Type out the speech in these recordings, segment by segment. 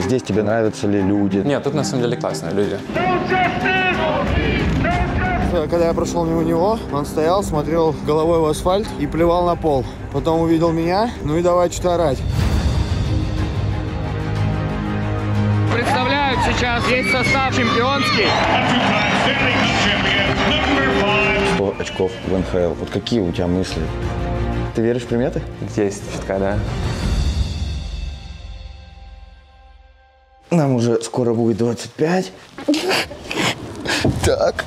Здесь тебе нравятся ли люди? Нет, тут на самом деле классные люди. Когда я прошел мимо него, он стоял, смотрел головой в асфальт и плевал на пол. Потом увидел меня, ну и давай что-то орать. Представляют сейчас весь состав чемпионский. 100 очков в НХЛ. Вот какие у тебя мысли? Ты веришь в приметы? Есть чутка, да. Нам уже скоро будет 25. Так.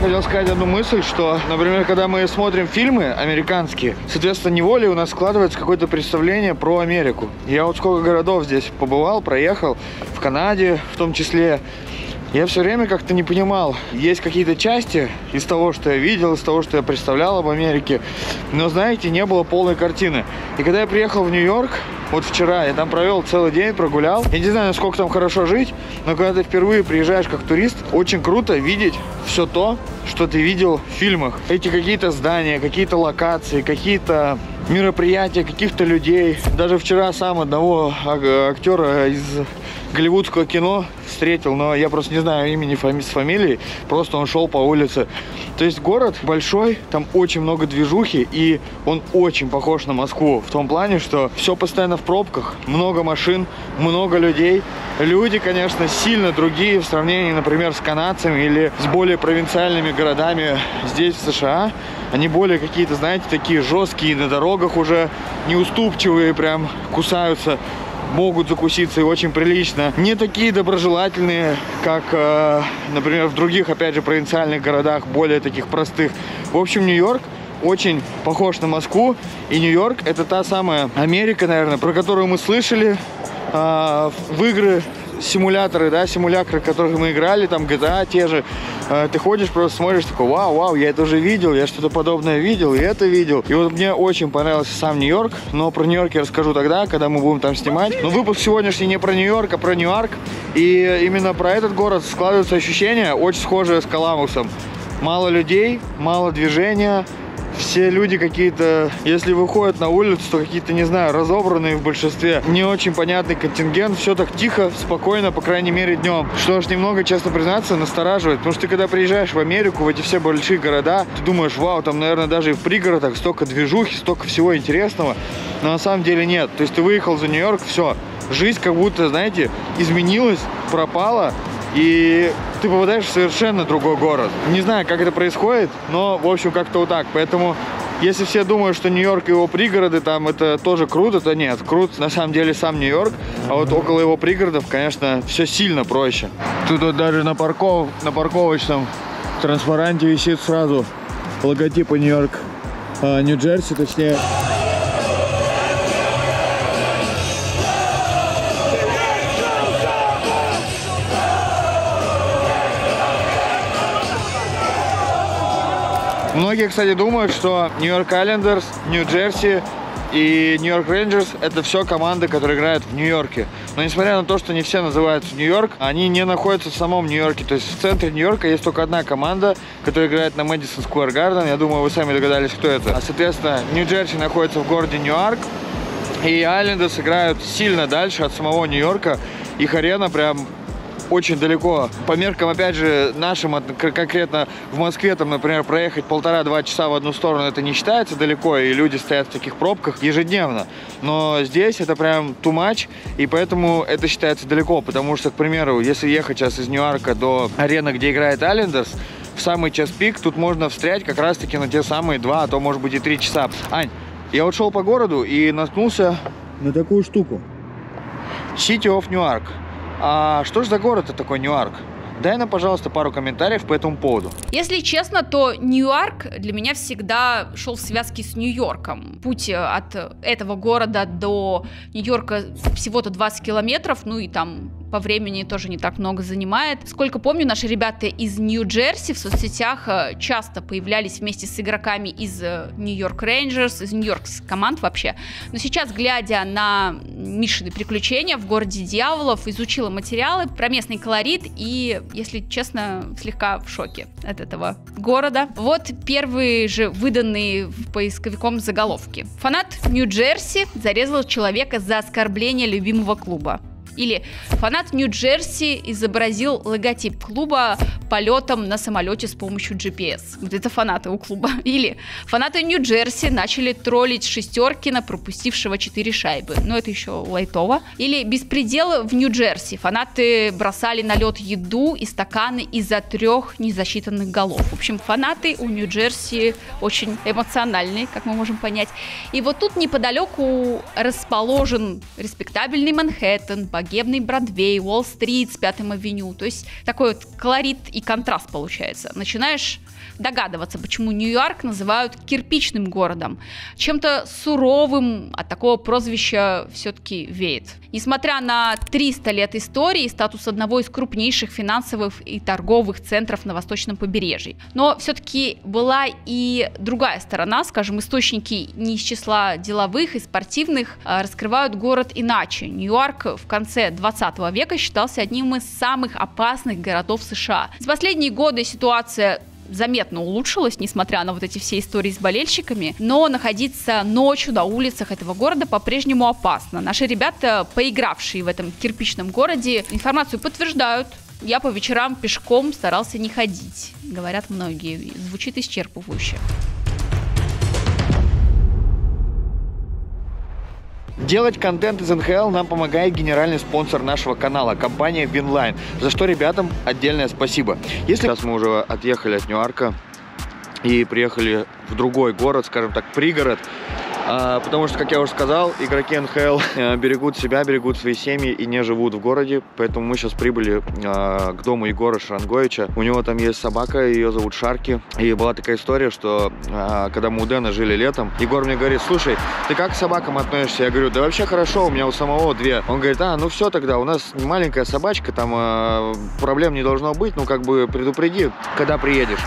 Хотел сказать одну мысль, что, например, когда мы смотрим фильмы американские, соответственно, неволей у нас складывается какое-то представление про Америку. Я вот сколько городов здесь побывал, проехал, в Канаде в том числе, я все время как-то не понимал. Есть какие-то части из того, что я видел, из того, что я представлял об Америке. Но, знаете, не было полной картины. И когда я приехал в Нью-Йорк, вот вчера, я там провел целый день, прогулял. Я не знаю, насколько там хорошо жить, но когда ты впервые приезжаешь как турист, очень круто видеть все то, что ты видел в фильмах. Эти какие-то здания, какие-то локации, какие-то мероприятия, каких-то людей. Даже вчера сам одного ак- актера из голливудского кино встретил, но я просто не знаю имени фами- с фамилией, просто он шел по улице. То есть город большой, там очень много движухи, и он очень похож на Москву в том плане, что все постоянно в пробках, много машин, много людей. Люди, конечно, сильно другие в сравнении, например, с канадцами или с более провинциальными городами здесь, в США. Они более какие-то, знаете, такие жесткие на дорогах уже, неуступчивые, прям кусаются могут закуситься и очень прилично. Не такие доброжелательные, как, э, например, в других, опять же, провинциальных городах, более таких простых. В общем, Нью-Йорк очень похож на Москву. И Нью-Йорк это та самая Америка, наверное, про которую мы слышали э, в игры симуляторы, да, симулякры, которых мы играли, там GTA те же, Э, ты ходишь, просто смотришь, такой, вау, вау, я это уже видел, я что-то подобное видел, и это видел. И вот мне очень понравился сам Нью-Йорк, но про Нью-Йорк я расскажу тогда, когда мы будем там снимать. Но выпуск сегодняшний не про Нью-Йорк, а про Нью-Йорк. И именно про этот город складывается ощущение, очень схожее с Коламбусом. Мало людей, мало движения, все люди какие-то, если выходят на улицу, то какие-то, не знаю, разобранные в большинстве. Не очень понятный контингент. Все так тихо, спокойно, по крайней мере, днем. Что ж, немного, честно признаться, настораживает. Потому что ты, когда приезжаешь в Америку, в эти все большие города, ты думаешь, вау, там, наверное, даже и в пригородах столько движухи, столько всего интересного. Но на самом деле нет. То есть ты выехал за Нью-Йорк, все. Жизнь как будто, знаете, изменилась, пропала. И ты попадаешь в совершенно другой город. Не знаю, как это происходит, но, в общем, как-то вот так. Поэтому, если все думают, что Нью-Йорк и его пригороды там это тоже круто, то нет. Крут на самом деле сам Нью-Йорк, а вот около его пригородов, конечно, все сильно проще. Тут вот даже на, парков, на парковочном транспаранте висит сразу логотип Нью-Йорк, а, Нью-Джерси, точнее. Многие, кстати, думают, что Нью-Йорк Айлендерс, Нью-Джерси и Нью-Йорк Рейнджерс это все команды, которые играют в Нью-Йорке. Но несмотря на то, что не все называются Нью-Йорк, они не находятся в самом Нью-Йорке. То есть в центре Нью-Йорка есть только одна команда, которая играет на Мэдисон Сквер Гарден. Я думаю, вы сами догадались, кто это. А, соответственно, Нью-Джерси находится в городе Нью-Йорк. И Айлендерс играют сильно дальше от самого Нью-Йорка. Их арена прям очень далеко. По меркам, опять же, нашим, конкретно в Москве, там, например, проехать полтора-два часа в одну сторону, это не считается далеко, и люди стоят в таких пробках ежедневно. Но здесь это прям too much, и поэтому это считается далеко, потому что, к примеру, если ехать сейчас из Ньюарка до арены, где играет Айлендерс, в самый час пик тут можно встрять как раз-таки на те самые два, а то, может быть, и три часа. Ань, я вот шел по городу и наткнулся на такую штуку. City of Newark. А что же за город это такой Ньюарк? Дай нам, пожалуйста, пару комментариев по этому поводу. Если честно, то Нью-Йорк для меня всегда шел в связке с Нью-Йорком. Путь э, от этого города до Нью-Йорка всего-то 20 километров, ну и там по времени тоже не так много занимает. Сколько помню, наши ребята из Нью-Джерси в соцсетях э, часто появлялись вместе с игроками из Нью-Йорк Рейнджерс, из нью-йоркских команд вообще. Но сейчас, глядя на Мишины приключения в городе дьяволов, изучила материалы про местный колорит и, если честно, слегка в шоке от этого города. Вот первые же выданные поисковиком заголовки. Фанат Нью-Джерси зарезал человека за оскорбление любимого клуба. Или фанат Нью-Джерси изобразил логотип клуба полетом на самолете с помощью GPS. Вот это фанаты у клуба. Или фанаты Нью-Джерси начали троллить Шестеркина, пропустившего 4 шайбы. Но это еще лайтово. Или беспредел в Нью-Джерси. Фанаты бросали на лед еду и стаканы из-за трех незасчитанных голов. В общем, фанаты у Нью-Джерси очень эмоциональные, как мы можем понять. И вот тут неподалеку расположен респектабельный Манхэттен, богемный Бродвей, Уолл-стрит с Пятым авеню. То есть такой вот колорит и контраст получается. Начинаешь догадываться, почему Нью-Йорк называют кирпичным городом. Чем-то суровым от такого прозвища все-таки веет. Несмотря на 300 лет истории, статус одного из крупнейших финансовых и торговых центров на восточном побережье. Но все-таки была и другая сторона, скажем, источники не из числа деловых и спортивных а, раскрывают город иначе. Нью-Йорк в конце 20 века считался одним из самых опасных городов США. За последние годы ситуация заметно улучшилась, несмотря на вот эти все истории с болельщиками, но находиться ночью на улицах этого города по-прежнему опасно. Наши ребята, поигравшие в этом кирпичном городе, информацию подтверждают, я по вечерам пешком старался не ходить, говорят многие. Звучит исчерпывающе. Делать контент из НХЛ нам помогает генеральный спонсор нашего канала, компания Winline, за что ребятам отдельное спасибо. Если сейчас мы уже отъехали от Ньюарка и приехали в другой город, скажем так, пригород, а, потому что, как я уже сказал, игроки НХЛ э, берегут себя, берегут свои семьи и не живут в городе. Поэтому мы сейчас прибыли а, к дому Егора Шаранговича. У него там есть собака, ее зовут Шарки. И была такая история, что а, когда мы у Дэна жили летом, Егор мне говорит, слушай, ты как к собакам относишься? Я говорю, да вообще хорошо, у меня у самого две. Он говорит, а, ну все тогда, у нас маленькая собачка, там проблем не должно быть, ну как бы предупреди, когда приедешь.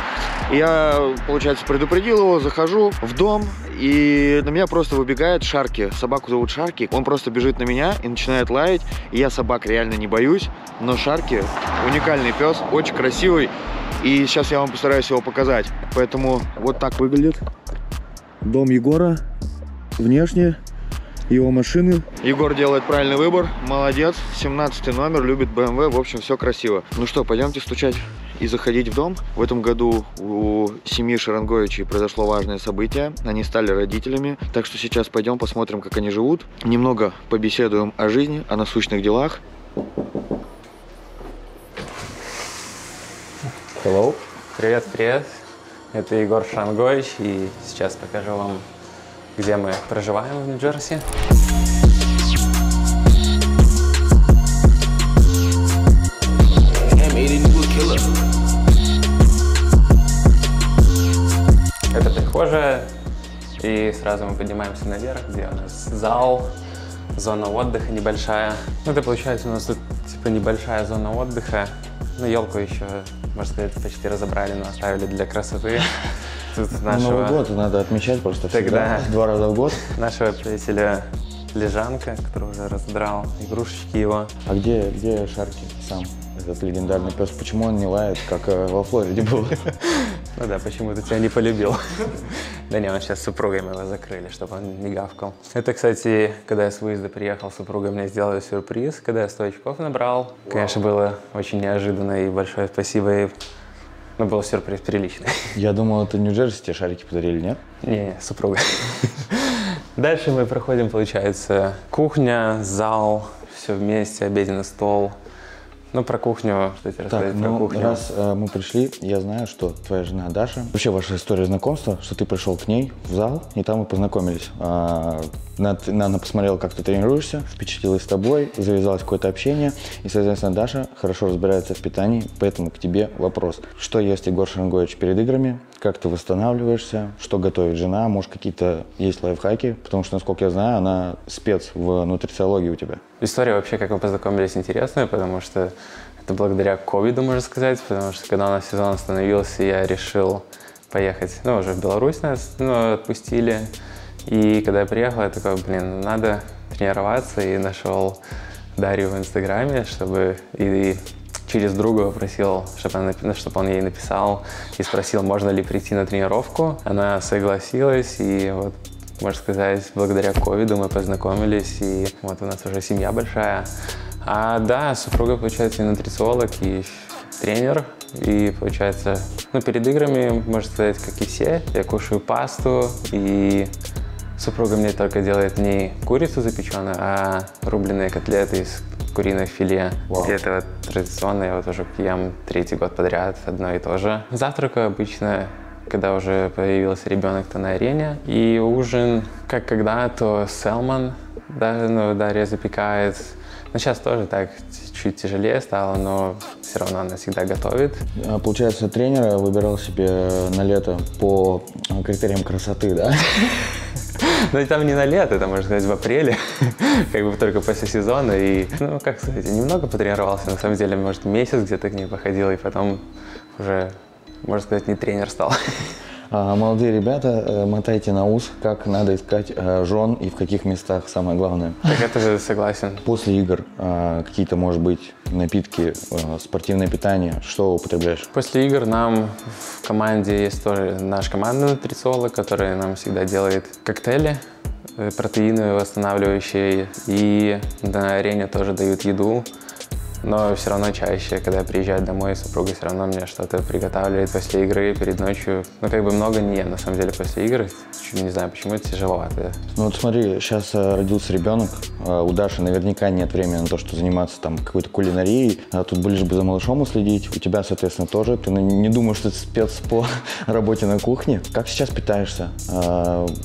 Я, получается, предупредил его, захожу в дом, и на меня просто выбегает Шарки. Собаку зовут Шарки. Он просто бежит на меня и начинает лаять. И я собак реально не боюсь. Но Шарки уникальный пес, очень красивый. И сейчас я вам постараюсь его показать. Поэтому вот так выглядит дом Егора. Внешне его машины. Егор делает правильный выбор. Молодец. 17 номер, любит BMW. В общем, все красиво. Ну что, пойдемте стучать и заходить в дом. В этом году у семьи Шаранговичей произошло важное событие. Они стали родителями. Так что сейчас пойдем посмотрим, как они живут. Немного побеседуем о жизни, о насущных делах. Hello. Привет, привет. Это Егор Шангович, и сейчас покажу вам, где мы проживаем в Нью-Джерси. Это прихожая, и сразу мы поднимаемся наверх, где у нас зал, зона отдыха небольшая. Ну, это получается у нас тут типа небольшая зона отдыха. Ну, елку еще, можно сказать, почти разобрали, но оставили для красоты. Тут нашего... Новый год надо отмечать просто Тогда всегда, два раза в год. Нашего приятеля Лежанка, который уже раздрал игрушечки его. А где, где Шарки сам? этот легендарный пес, почему он не лает, как э, во Флориде было? Ну да, почему-то тебя не полюбил. Да не, он сейчас с супругой мы его закрыли, чтобы он не гавкал. Это, кстати, когда я с выезда приехал, супруга мне сделала сюрприз, когда я 100 очков набрал. Конечно, было очень неожиданно и большое спасибо. И... Ну, был сюрприз приличный. Я думал, это Нью-Джерси тебе шарики подарили, нет? Не, супруга. Дальше мы проходим, получается, кухня, зал, все вместе, обеденный стол. Ну, про кухню, тебе рассказать так, про ну, кухню? раз э, мы пришли, я знаю, что твоя жена Даша, вообще ваша история знакомства, что ты пришел к ней в зал, и там мы познакомились. А, она, она посмотрела, как ты тренируешься, впечатлилась с тобой, завязалось какое-то общение, и, соответственно, Даша хорошо разбирается в питании, поэтому к тебе вопрос. Что ест Егор Шарангович перед играми, как ты восстанавливаешься, что готовит жена, может какие-то есть лайфхаки, потому что, насколько я знаю, она спец в нутрициологии у тебя. История вообще, как мы познакомились, интересная, потому что это благодаря ковиду, можно сказать, потому что когда у нас сезон остановился, я решил поехать, ну, уже в Беларусь нас ну, отпустили, и когда я приехал, я такой, блин, надо тренироваться, и нашел Дарью в Инстаграме, чтобы и, и через друга попросил, чтобы, она, чтобы он ей написал и спросил, можно ли прийти на тренировку. Она согласилась, и вот можно сказать, благодаря ковиду мы познакомились, и вот у нас уже семья большая. А да, супруга, получается, и нутрициолог, и тренер, и получается, ну, перед играми, можно сказать, как и все, я кушаю пасту, и Супруга мне только делает не курицу запеченную, а рубленые котлеты из куриное филе. И это вот традиционно, я вот уже ем третий год подряд одно и то же. Завтракаю обычно когда уже появился ребенок-то на арене. И ужин, как когда-то, селман, да, ну, Дарья запекает. Но сейчас тоже так чуть тяжелее стало, но все равно она всегда готовит. А, получается, тренера выбирал себе на лето по критериям красоты, да? Ну, там не на лето, это, можно сказать, в апреле, как бы только после сезона. И, ну, как сказать, немного потренировался, на самом деле, может, месяц где-то к ней походил, и потом уже, можно сказать, не тренер стал. А, молодые ребята, э, мотайте на ус, как надо искать э, жен и в каких местах, самое главное. Так это же согласен. После игр а, какие-то, может быть, напитки, э, спортивное питание, что употребляешь? После игр нам в команде есть тоже наш командный нутрициолог, который нам всегда делает коктейли, протеины восстанавливающие, и на арене тоже дают еду но все равно чаще, когда я приезжаю домой, супруга все равно мне что-то приготавливает после игры, перед ночью. Ну, как бы много не ем, на самом деле, после игр. Не знаю, почему это тяжеловато. Ну, вот смотри, сейчас э, родился ребенок, э, у Даши наверняка нет времени на то, что заниматься там какой-то кулинарией, а тут ближе бы за малышом уследить. У тебя, соответственно, тоже. Ты не думаешь, что ты спец по работе на кухне. Как сейчас питаешься?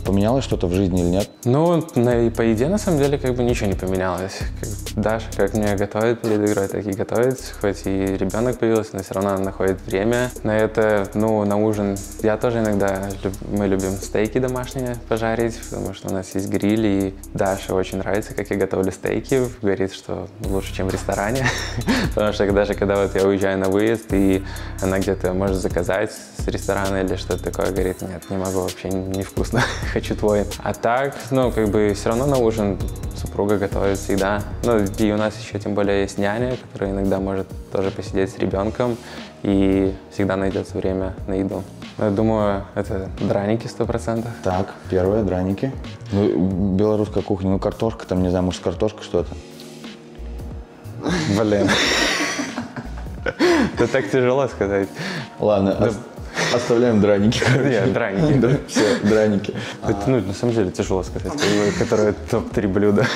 Поменялось что-то в жизни или нет? Ну, на, по еде, на самом деле, как бы ничего не поменялось. Даша как мне готовит перед игрой, так и готовит. Хоть и ребенок появился, но все равно находит время на это. Ну, на ужин я тоже иногда, мы любим стейки домашние пожарить, потому что у нас есть гриль, и Даша очень нравится, как я готовлю стейки. Говорит, что лучше, чем в ресторане. потому что даже когда вот я уезжаю на выезд, и она где-то может заказать с ресторана или что-то такое, говорит, нет, не могу, вообще невкусно, хочу твой. А так, ну, как бы все равно на ужин супруга готовит всегда. Ну, и у нас еще тем более есть няня, которая иногда может тоже посидеть с ребенком и всегда найдется время на еду. Но я думаю, это драники сто процентов. Так, первое, драники. Ну, белорусская кухня, ну картошка, там, не знаю, может, картошка что-то? Блин. Это так тяжело сказать. Ладно, Оставляем драники. Нет, драники. Да, все, драники. Это, ну, на самом деле тяжело сказать, которые топ-3 блюда.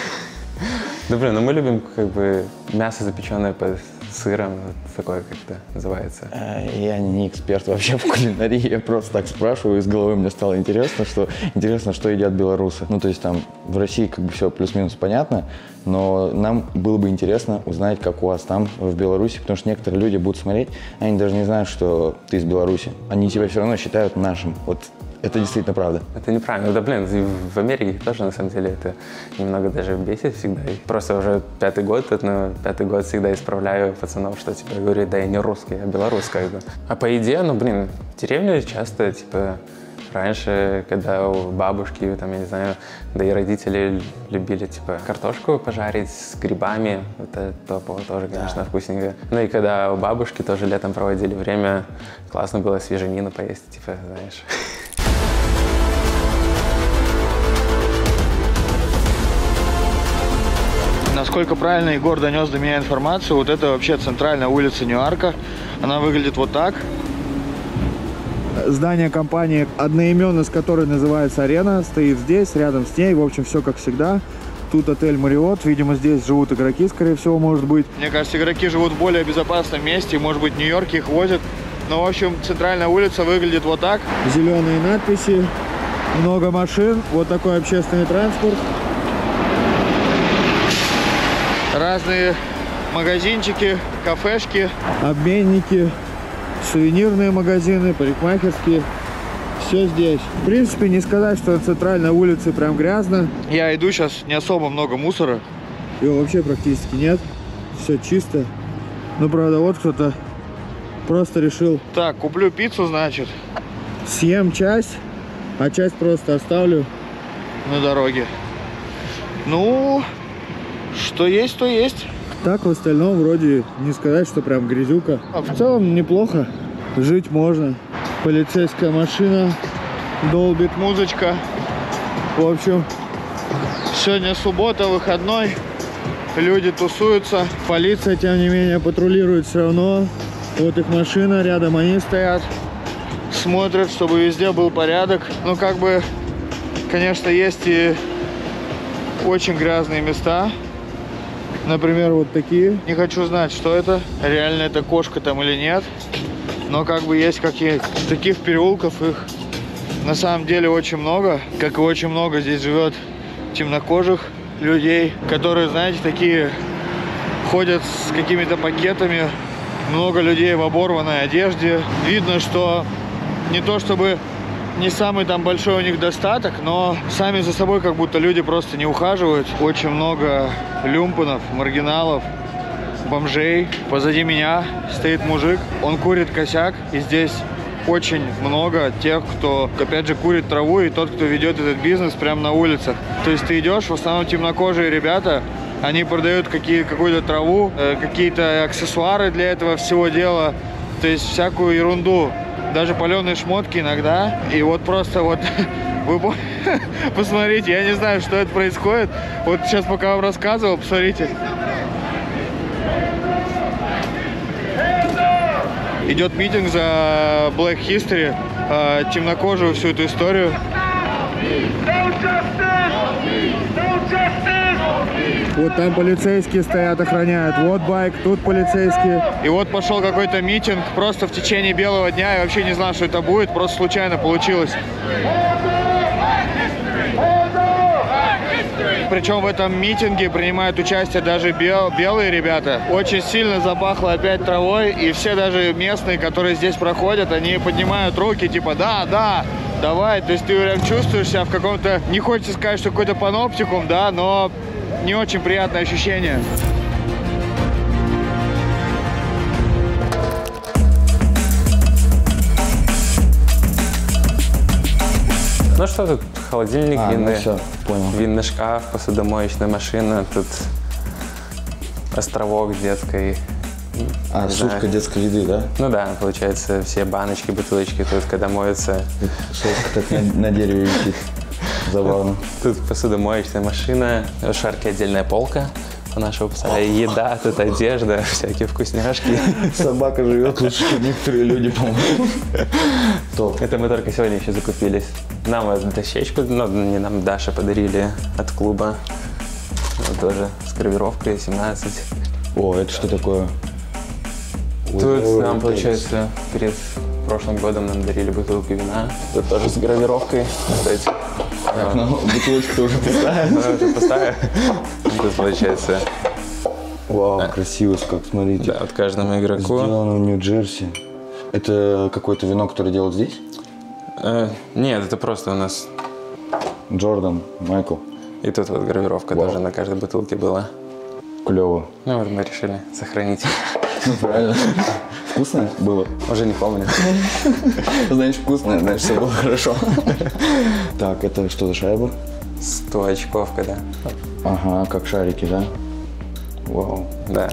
Ну, блин, ну мы любим как бы мясо запеченное под сыром, такое как это называется. Э, я не эксперт вообще в кулинарии, я просто так спрашиваю, из головы мне стало интересно, что интересно, что едят белорусы. Ну, то есть там в России как бы все плюс-минус понятно, но нам было бы интересно узнать, как у вас там в Беларуси, потому что некоторые люди будут смотреть, они даже не знают, что ты из Беларуси. Они тебя все равно считают нашим. Вот это действительно правда. Это неправильно. Да, блин, в Америке тоже, на самом деле, это немного даже бесит всегда. И просто уже пятый год, это, ну, пятый год всегда исправляю пацанов, что, типа, говорю, да я не русский, я белорусский. А по идее, ну, блин, в деревне часто, типа, раньше, когда у бабушки, там, я не знаю, да и родители любили, типа, картошку пожарить с грибами, это топово тоже, конечно, да. вкусненько. Ну и когда у бабушки тоже летом проводили время, классно было свеженину поесть, типа, знаешь. Насколько правильно Егор донес до меня информацию, вот это вообще центральная улица Ньюарка. Она выглядит вот так. Здание компании, одноименно с которой называется Арена, стоит здесь, рядом с ней. В общем, все как всегда. Тут отель Мариот. Видимо, здесь живут игроки, скорее всего, может быть. Мне кажется, игроки живут в более безопасном месте. Может быть, в Нью-Йорке их возят. Но, в общем, центральная улица выглядит вот так. Зеленые надписи, много машин. Вот такой общественный транспорт разные магазинчики, кафешки, обменники, сувенирные магазины, парикмахерские. все здесь. В принципе, не сказать, что на центральной улице прям грязно. Я иду сейчас, не особо много мусора. Его вообще практически нет. Все чисто. Ну, правда, вот кто-то просто решил. Так, куплю пиццу, значит. Съем часть, а часть просто оставлю на дороге. Ну, что есть, то есть. Так, в остальном вроде не сказать, что прям грязюка. А в целом неплохо. Жить можно. Полицейская машина. Долбит музычка. В общем, сегодня суббота, выходной. Люди тусуются. Полиция, тем не менее, патрулирует все равно. Вот их машина, рядом они стоят. Смотрят, чтобы везде был порядок. Ну, как бы, конечно, есть и очень грязные места. Например, вот такие. Не хочу знать, что это. Реально это кошка там или нет. Но как бы есть какие таких переулков их на самом деле очень много. Как и очень много здесь живет темнокожих людей, которые, знаете, такие ходят с какими-то пакетами. Много людей в оборванной одежде. Видно, что не то чтобы не самый там большой у них достаток, но сами за собой как будто люди просто не ухаживают. Очень много люмпанов, маргиналов, бомжей. Позади меня стоит мужик, он курит косяк, и здесь очень много тех, кто, опять же, курит траву, и тот, кто ведет этот бизнес прямо на улицах. То есть ты идешь, в основном темнокожие ребята, они продают какую-то траву, э, какие-то аксессуары для этого всего дела, то есть всякую ерунду даже паленые шмотки иногда. И вот просто вот вы посмотрите, я не знаю, что это происходит. Вот сейчас пока вам рассказывал, посмотрите. Идет митинг за Black History, э, темнокожую всю эту историю. Вот там полицейские стоят, охраняют. Вот байк, тут полицейские. И вот пошел какой-то митинг просто в течение белого дня. Я вообще не знал, что это будет. Просто случайно получилось. Причем в этом митинге принимают участие даже бел, белые ребята. Очень сильно запахло опять травой, и все даже местные, которые здесь проходят, они поднимают руки, типа, да, да, давай. То есть ты прям чувствуешь себя в каком-то, не хочется сказать, что какой-то паноптикум, да, но не очень приятное ощущение. Ну что тут? Холодильник, А, ну винный, всё, понял. винный шкаф, посудомоечная машина. Тут островок детской. А, сушка знаю. детской еды, да? Ну да, получается, все баночки, бутылочки тут, когда моются. Сушка так на, на дереве висит. Забавно. Тут посудомоечная машина, в шарке отдельная полка у нашего пса. Еда, тут одежда, всякие вкусняшки. Собака живет лучше, чем некоторые люди, по-моему. Это мы только сегодня еще закупились. Нам вот дощечку, ну, не нам, Даша подарили от клуба. Вот тоже с гравировкой 17. О, это что такое? Тут нам, получается, перед прошлым годом нам дарили бутылку вина. Тут тоже с гравировкой. Кстати, Так, ну, бутылочка уже пустая. ну, уже поставим. Тут, получается, Вау, красиво, как, смотрите. да, вот каждому игроку. Сделано в Нью-Джерси. Это какое-то вино, которое делают здесь? Э, нет, это просто у нас. Джордан, Майкл. И тут вот гравировка Вау. тоже на каждой бутылке была. Клево. Ну вот мы решили сохранить. Ну, правильно. Вкусное было? Уже не помню. Значит, вкусное, значит, все было хорошо. Так, это что за шайба? 100 очков, когда. Ага, как шарики, да? Вау. Да.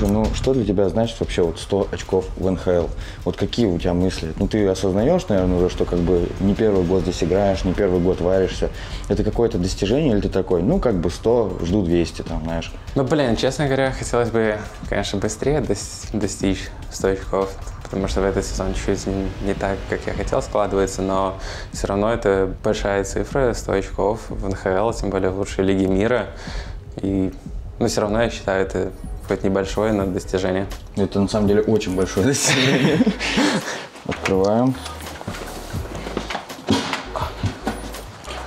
Слушай, ну что для тебя значит вообще вот 100 очков в НХЛ? Вот какие у тебя мысли? Ну ты осознаешь, наверное, уже, что как бы не первый год здесь играешь, не первый год варишься. Это какое-то достижение или ты такой, ну как бы 100, жду 200 там, знаешь? Ну, блин, честно говоря, хотелось бы, конечно, быстрее дос- достичь 100 очков, потому что в этот сезон чуть-чуть не, так, как я хотел, складывается, но все равно это большая цифра, 100 очков в НХЛ, тем более в лучшей лиге мира. И, но все равно я считаю, это хоть небольшое, но достижение. Это на самом деле очень большое достижение. Открываем.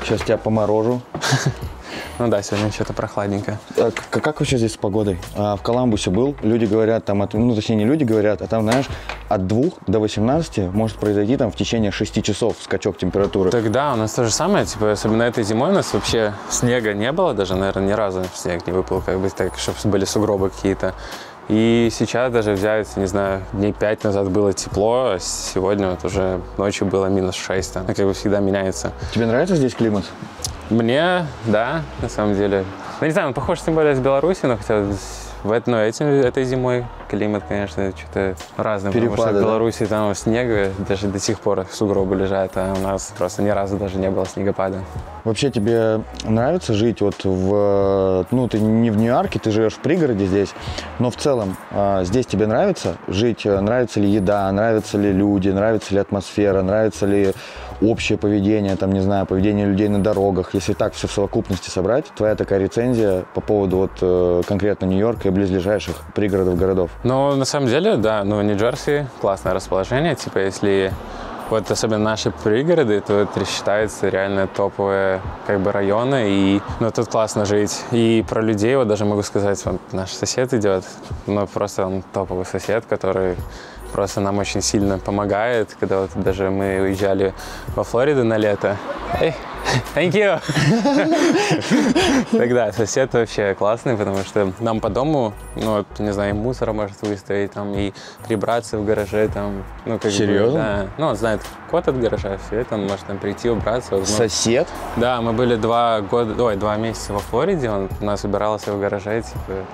Сейчас тебя поморожу. Ну да, сегодня что-то прохладненько. А как вообще здесь с погодой? А, в Коламбусе был, люди говорят, там, от, ну, точнее, не люди говорят, а там, знаешь, от 2 до 18 может произойти там в течение 6 часов скачок температуры. Тогда у нас то же самое, типа, особенно этой зимой у нас вообще снега не было, даже, наверное, ни разу снег не выпал, как бы так, чтобы были сугробы какие-то. И сейчас даже взять, не знаю, дней пять назад было тепло, а сегодня вот уже ночью было минус 6, там, как бы всегда меняется. Тебе нравится здесь климат? Мне, да, на самом деле. Ну, не знаю, он похож тем более с Беларуси, но хотя в ну, этим, этой зимой климат, конечно, что-то разный. потому что Перепады, в да? Беларуси там снега даже до сих пор сугробы лежат, а у нас просто ни разу даже не было снегопада. Вообще тебе нравится жить вот в, ну ты не в Нью-Йорке, ты живешь в пригороде здесь, но в целом а, здесь тебе нравится жить, нравится ли еда, нравятся ли люди, нравится ли атмосфера, нравится ли общее поведение, там, не знаю, поведение людей на дорогах. Если так все в совокупности собрать, твоя такая рецензия по поводу вот э, конкретно Нью-Йорка и близлежащих пригородов городов. Ну, на самом деле, да, ну, Нью-Джерси классное расположение, типа, если вот особенно наши пригороды, то это считается реально топовые как бы районы, и ну, тут классно жить. И про людей вот даже могу сказать, вот наш сосед идет, ну просто он топовый сосед, который просто нам очень сильно помогает, когда вот даже мы уезжали во Флориду на лето. Эй, thank you! Тогда сосед вообще классный, потому что нам по дому, ну, не знаю, и мусор может выставить, там, и прибраться в гараже, там, ну, как бы, Серьезно? да. Ну, он знает код от гаража, все он может там прийти, убраться. Вот, ну, Сосед? да, мы были два года, ой, два месяца во Флориде, он у нас убирался в гараже, типа,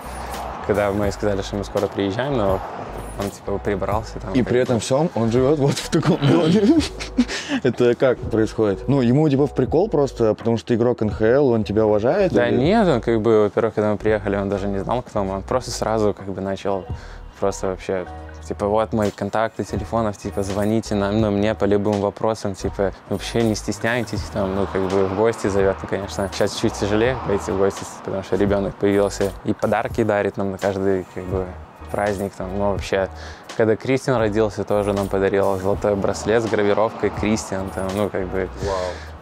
когда мы сказали, что мы скоро приезжаем, но он, типа, прибрался там. И при этом всем он живет вот в таком доме. Это как происходит? Ну, ему типа в прикол просто, потому что игрок НХЛ, он тебя уважает? Да или- нет, он как бы, во-первых, когда мы приехали, он даже не знал, кто мы. Он просто сразу как бы начал просто вообще Типа, вот мои контакты телефонов, типа, звоните нам, ну, мне по любым вопросам, типа, вообще не стесняйтесь, там, ну, как бы в гости зовет, ну, конечно. Сейчас чуть тяжелее пойти в гости, потому что ребенок появился и подарки дарит нам на каждый, как бы, праздник, там, ну, вообще. Когда Кристиан родился, тоже нам подарил золотой браслет с гравировкой Кристиан, там, ну, как бы,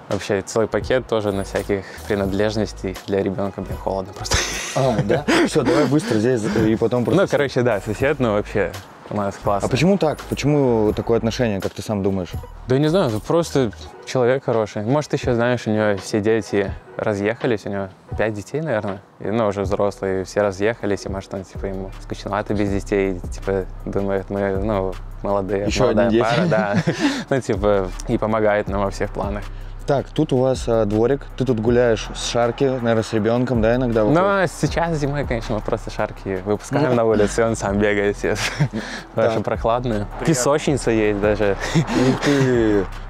Вообще целый пакет тоже на всяких принадлежностей для ребенка, блин, холодно просто. А, да? Все, давай быстро здесь и потом просто... Ну, короче, да, сосед, ну, вообще у нас классно. А почему так? Почему такое отношение, как ты сам думаешь? Да не знаю, это просто человек хороший. Может, еще знаешь, у него все дети разъехались, у него пять детей, наверное, и, ну, уже взрослые, все разъехались, и, может, он, типа, ему скучновато без детей, типа, думает, мы, ну, молодые, Еще молодая пара, да, ну, типа, и помогает нам во всех планах. Так, тут у вас а, дворик, ты тут гуляешь с Шарки, наверное, с ребенком, да, иногда? выходишь? Но сейчас зимой, конечно, мы просто шарки выпускаем на улицу, и он сам бегает. Очень прохладно. Песочница есть даже.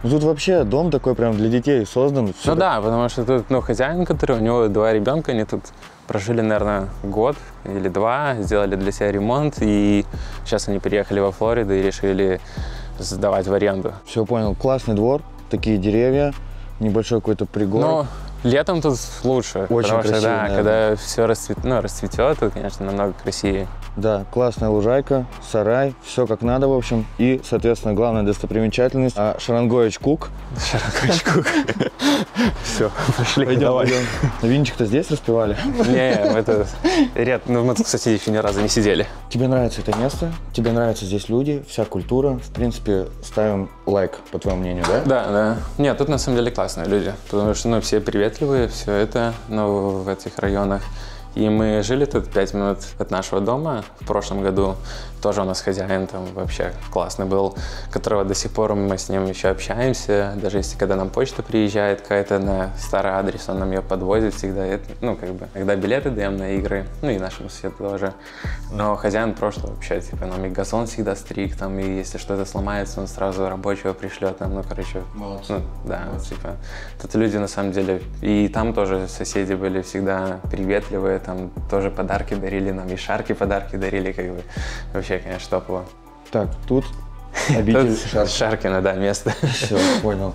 Ну тут вообще дом такой прям для детей создан. Ну да, потому что тут, ну, хозяин, который, у него два ребенка, они тут прожили, наверное, год или два, сделали для себя ремонт, и сейчас они переехали во Флориду и решили сдавать в аренду. Все понял. Классный двор, такие деревья, небольшой какой-то пригорок. Но летом тут лучше, Очень потому что, красиво, да, наверное. когда все расцвет, ну, расцветет, тут, конечно, намного красивее. Да, классная лужайка, сарай, все как надо, в общем. И, соответственно, главная достопримечательность а, Шарангоевич Кук. Все, пошли, Пойдем, давай. пойдем. Винчик-то здесь распевали. Не, это ряд, ну, мы кстати, еще ни разу не сидели. Тебе нравится это место, тебе нравятся здесь люди, вся культура. В принципе, ставим лайк, по твоему мнению, да? Да, да. Нет, тут на самом деле классные люди, потому что, ну, все приветливые, все это, ну, в этих районах. И мы жили тут 5 минут от нашего дома в прошлом году. Тоже у нас хозяин там вообще классный был, которого до сих пор мы с ним еще общаемся. Даже если когда нам почта приезжает какая-то на старый адрес, он нам ее подвозит всегда. Это, ну, как бы, иногда билеты даем на игры, ну и нашему соседу тоже. Но хозяин прошлого вообще, типа, нам и газон всегда стриг, там, и если что-то сломается, он сразу рабочего пришлет, там, ну, короче, Молодцы. ну, да, типа, тут люди на самом деле, и там тоже соседи были всегда приветливые, там тоже подарки дарили нам, и шарки подарки дарили, как бы, вообще, конечно, топово. Так, тут обитель Тут Шарки. Шаркина, да, место. Все, понял.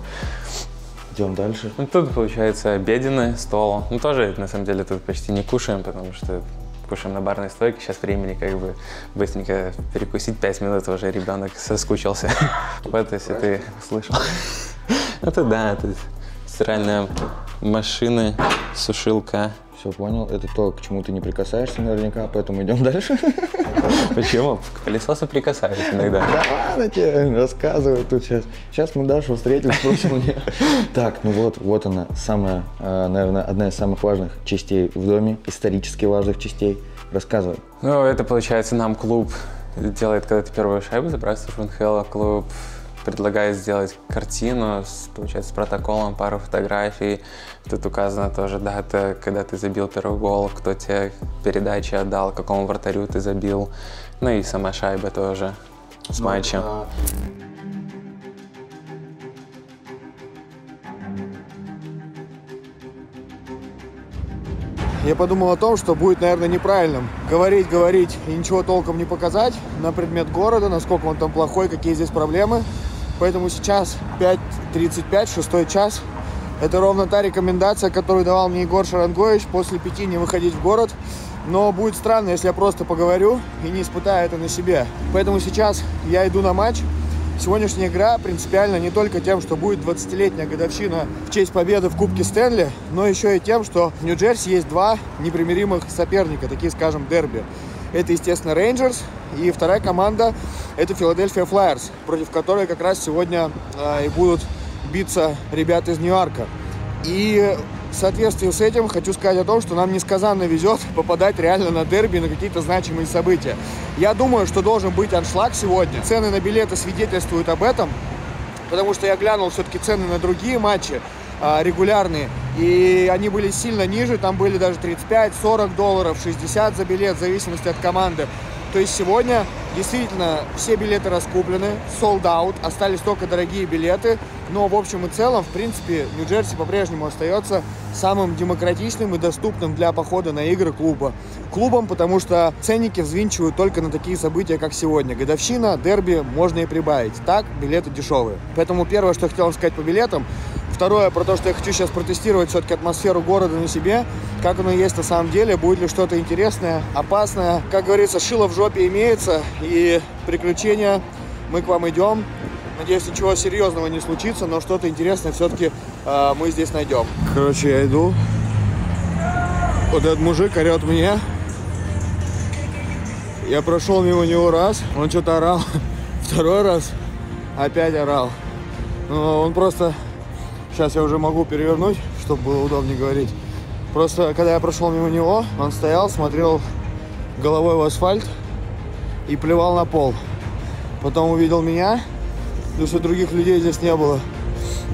Идем дальше. Ну, тут, получается, обеденный стол. Ну, тоже, на самом деле, тут почти не кушаем, потому что покушаем на барной стойке. Сейчас времени как бы быстренько перекусить 5 минут, уже ребенок соскучился. Вот, если ты слышал. Это да, это стиральная машина, сушилка. Все понял. Это то, к чему ты не прикасаешься наверняка, поэтому идем дальше. Почему? К пылесосу прикасаюсь иногда. Да ладно тебе, рассказывай тут сейчас. Сейчас мы Дашу встретим, спросим мне. Так, ну вот, вот она, самая, э, наверное, одна из самых важных частей в доме, исторически важных частей. Рассказывай. Ну, это получается нам клуб делает, когда ты первую шайбу забрасываешь в НХЛ, клуб предлагает сделать картину, с, получается, с протоколом, пару фотографий. Тут указана тоже дата, когда ты забил первый гол, кто тебе передачи отдал, какому вратарю ты забил. Ну и сама шайба тоже с Ну, матча. а, Я подумал о том, что будет, наверное, неправильным говорить, говорить и ничего толком не показать на предмет города, насколько он там плохой, какие здесь проблемы. Поэтому сейчас 5.35, шестой час. Это ровно та рекомендация, которую давал мне Егор Шарангович после пяти не выходить в город. Но будет странно, если я просто поговорю и не испытаю это на себе. Поэтому сейчас я иду на матч. Сегодняшняя игра принципиально не только тем, что будет 20-летняя годовщина в честь победы в Кубке Стэнли, но еще и тем, что в Нью-Джерси есть два непримиримых соперника, такие, скажем, дерби. Это, естественно, Рейнджерс, и вторая команда – это Филадельфия Флайерс, против которой как раз сегодня э, и будут биться ребята из Нью-Йорка. И в соответствии с этим хочу сказать о том, что нам несказанно везет попадать реально на дерби, на какие-то значимые события. Я думаю, что должен быть аншлаг сегодня. Цены на билеты свидетельствуют об этом, потому что я глянул все-таки цены на другие матчи регулярные, и они были сильно ниже, там были даже 35-40 долларов, 60 за билет, в зависимости от команды. То есть сегодня действительно все билеты раскуплены, sold out, остались только дорогие билеты, но в общем и целом, в принципе, Нью-Джерси по-прежнему остается самым демократичным и доступным для похода на игры клуба. Клубом, потому что ценники взвинчивают только на такие события, как сегодня. Годовщина, дерби, можно и прибавить. Так, билеты дешевые. Поэтому первое, что я хотел сказать по билетам, Второе, про то, что я хочу сейчас протестировать все-таки атмосферу города на себе, как оно есть на самом деле, будет ли что-то интересное, опасное. Как говорится, шило в жопе имеется, и приключения, мы к вам идем. Надеюсь, ничего серьезного не случится, но что-то интересное все-таки э, мы здесь найдем. Короче, я иду. Вот этот мужик орет мне. Я прошел мимо него раз, он что-то орал. Второй раз опять орал. Но он просто Сейчас я уже могу перевернуть, чтобы было удобнее говорить. Просто, когда я прошел мимо него, он стоял, смотрел головой в асфальт и плевал на пол. Потом увидел меня, потому что других людей здесь не было.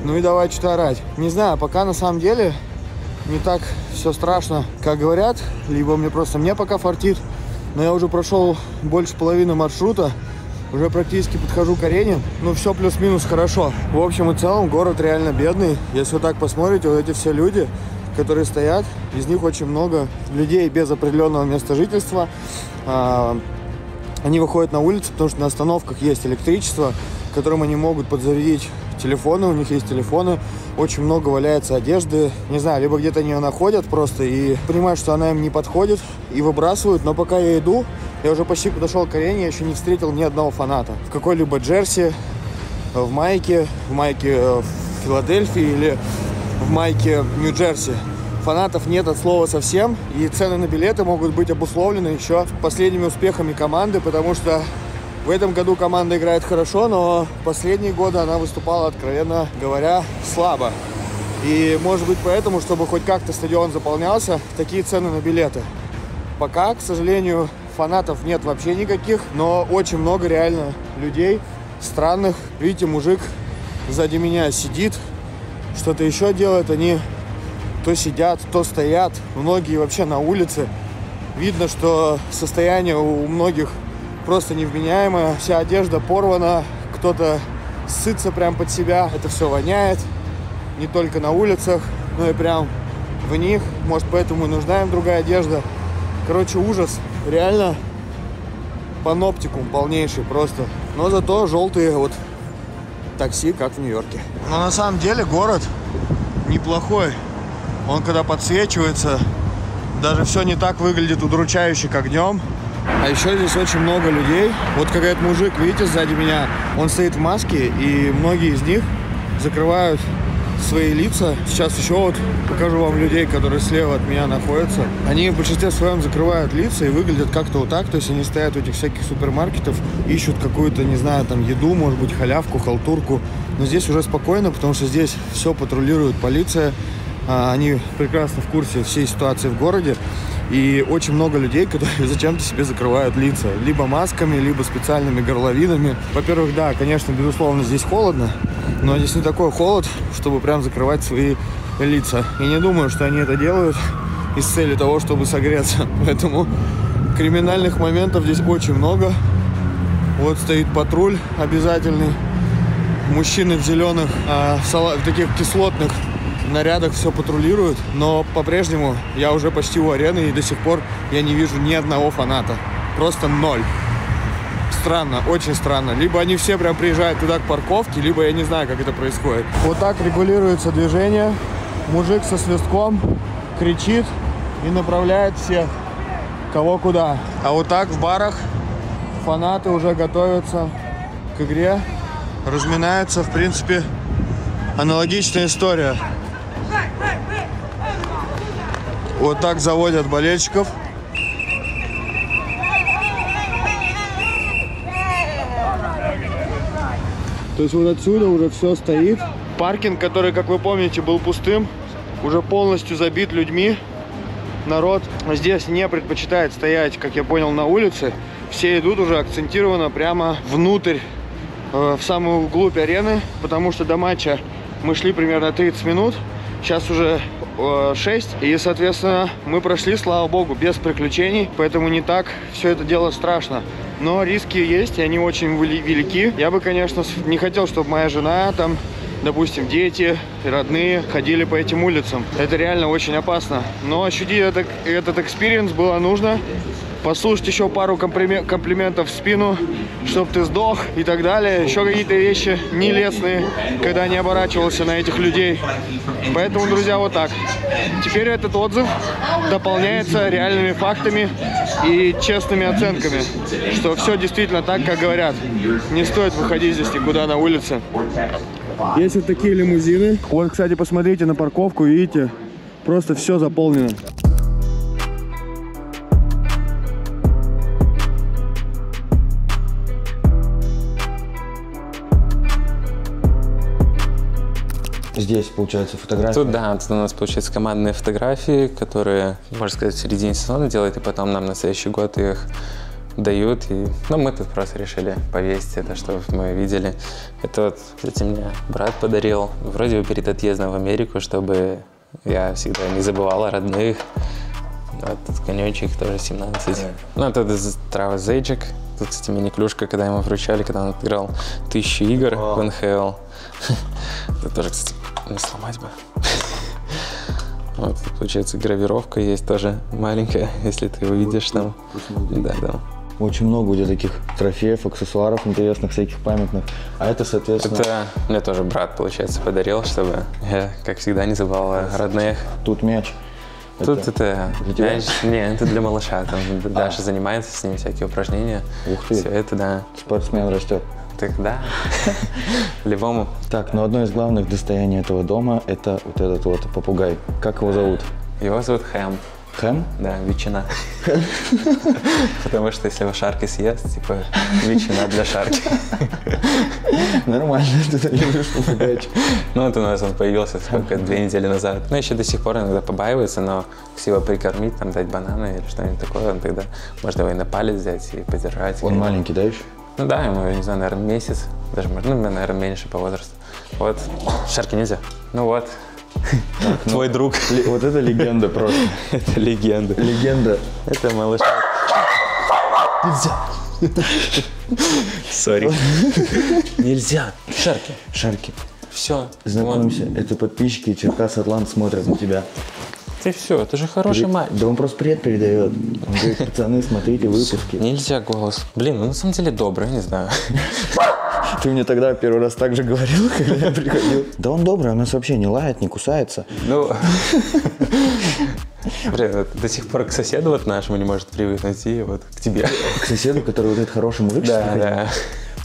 Ну и давай что-то орать. Не знаю, пока на самом деле не так все страшно, как говорят. Либо мне просто мне пока фартит. Но я уже прошел больше половины маршрута. Уже практически подхожу к арене. Ну, все плюс-минус хорошо. В общем и целом, город реально бедный. Если вы так посмотрите, вот эти все люди, которые стоят, из них очень много людей без определенного места жительства. А, Они выходят на улицу, потому что на остановках есть электричество, которым они могут подзарядить телефоны, у них есть телефоны, очень много валяется одежды, не знаю, либо где-то они ее находят просто и понимают, что она им не подходит, и выбрасывают, но пока я иду, я уже почти подошел к арене, я еще не встретил ни одного фаната. В какой-либо джерси, в майке, в майке э, в Филадельфии или в майке Нью-Джерси. Фанатов нет от слова совсем, и цены на билеты могут быть обусловлены еще последними успехами команды, потому что в этом году команда играет хорошо, но последние годы она выступала, откровенно говоря, слабо. И может быть поэтому, чтобы хоть как-то стадион заполнялся, такие цены на билеты. Пока, к сожалению, фанатов нет вообще никаких, но очень много реально людей странных. Видите, мужик сзади меня сидит, что-то еще делает. Они то сидят, то стоят. Многие вообще на улице. Видно, что состояние у многих просто невменяемое. Вся одежда порвана, кто-то ссытся прям под себя. Это все воняет. Не только на улицах, но и прям в них. Может, поэтому и нужна им другая одежда. Короче, ужас. Реально паноптикум полнейший просто. Но зато желтые вот такси, как в Нью-Йорке. Но на самом деле город неплохой. Он когда подсвечивается, даже все не так выглядит удручающе, как днем. А еще здесь очень много людей. Вот как этот мужик, видите, сзади меня, он стоит в маске, и многие из них закрывают свои лица. Сейчас еще вот покажу вам людей, которые слева от меня находятся. Они в большинстве своем закрывают лица и выглядят как-то вот так. То есть они стоят у этих всяких супермаркетов, ищут какую-то, не знаю, там еду, может быть, халявку, халтурку. Но здесь уже спокойно, потому что здесь все патрулирует полиция. А, Они прекрасно в курсе всей ситуации в городе. И очень много людей, которые зачем-то себе закрывают лица. Либо масками, либо специальными горловинами. Во-первых, да, конечно, безусловно, здесь холодно. Но здесь не такой холод, чтобы прям закрывать свои лица. И не думаю, что они это делают из цели того, чтобы согреться. Поэтому криминальных моментов здесь очень много. Вот стоит патруль обязательный. Мужчины в зеленых, а, в таких кислотных нарядах все патрулируют, но по-прежнему я уже почти у арены и до сих пор я не вижу ни одного фаната. Просто ноль. Странно, очень странно. Либо они все прям приезжают туда к парковке, либо я не знаю, как это происходит. Вот так регулируется движение. Мужик со свистком кричит и направляет всех, кого куда. А вот так в барах фанаты уже готовятся к игре. Разминаются, в принципе, аналогичная история. Вот так заводят болельщиков. То есть вот отсюда уже все стоит. Паркинг, который, как вы помните, был пустым, уже полностью забит людьми. Народ здесь не предпочитает стоять, как я понял, на улице. Все идут уже акцентированно прямо внутрь, э, в самую вглубь арены, потому что до матча мы шли примерно 30 минут. Сейчас уже 6, и, соответственно, мы прошли, слава богу, без приключений, поэтому не так все это дело страшно. Но риски есть, и они очень вели- велики. Я бы, конечно, не хотел, чтобы моя жена, там, допустим, дети, родные ходили по этим улицам. Это реально очень опасно. Но ощутить это- этот experience было нужно. Послушать еще пару комплиме- комплиментов в спину, чтобы ты сдох и так далее. Еще какие-то вещи нелестные, когда не оборачивался на этих людей. Поэтому, друзья, вот так. Теперь этот отзыв дополняется реальными фактами и честными оценками, что все действительно так, как говорят. Не стоит выходить здесь никуда на улице. Есть вот такие лимузины. Вот, кстати, посмотрите на парковку, видите, просто все заполнено. Здесь, получается, фотография. Тут, да, тут у нас, получается, командные фотографии, которые, можно сказать, в середине сезона делают, и потом нам на следующий год их дают. И, ну, мы тут просто решили повесить это, что мы видели. Это вот, кстати, мне брат подарил, вроде бы перед отъездом в Америку, чтобы я всегда не забывал о родных. Вот тут конечек тоже 17. Ну, это Травы Зейджик. Тут, кстати, мини-клюшка, когда ему вручали, когда он отыграл тысячу игр в НХЛ. Это тоже, кстати, не сломать бы. Вот, получается, гравировка есть тоже маленькая, если ты увидишь там. Да, да. Очень много у тебя таких трофеев, аксессуаров интересных, всяких памятных. А это, соответственно, Это мне тоже брат, получается, подарил, чтобы я, как всегда, не забывал родных. тут мяч. Тут это... тебя? мяч- не, это для малыша. Там Даша занимается с ним, всякие упражнения. Ух ты. Все это, да. Спортсмен растет. Так, да. Любому. Так, но одно из главных достояний этого дома это вот этот вот попугай. Как его зовут? Его зовут Хэм. Хэм? Да, ветчина. Потому что если его шарки съест, типа, ветчина для шарки. Нормально, ты любишь попугайчик. Ну, вот у нас он появился сколько, две недели назад. Ну, еще до сих пор иногда побаивается, но если его прикормить, там, дать бананы или что-нибудь такое, он тогда можно его и на палец взять и подержать. Он маленький, да, еще? Ну да, ему, я не знаю, наверное, месяц, даже, ну, наверное, меньше по возрасту. Вот, шарки нельзя. Ну вот, твой друг. Ли- Вот это легенда просто. Это легенда. Легенда. Это малыш. Нельзя. Сори. Нельзя. Шарки. Шарки, Все. знакомься, это подписчики Черкас Атлант смотрят на тебя. Ты все, это же хороший При- матч. Да он просто привет передает. Он говорит, пацаны, смотрите выпуски. Нельзя голос. Блин, ну на самом деле добрый, не знаю. Ты мне тогда первый раз так же говорил, когда я приходил. Да он добрый, он нас вообще не лает, не кусается. Ну, Блин, до сих пор к соседу вот нашему не может привыкнуть, и вот к тебе. К соседу, который вот этот хороший мужик, Да, да.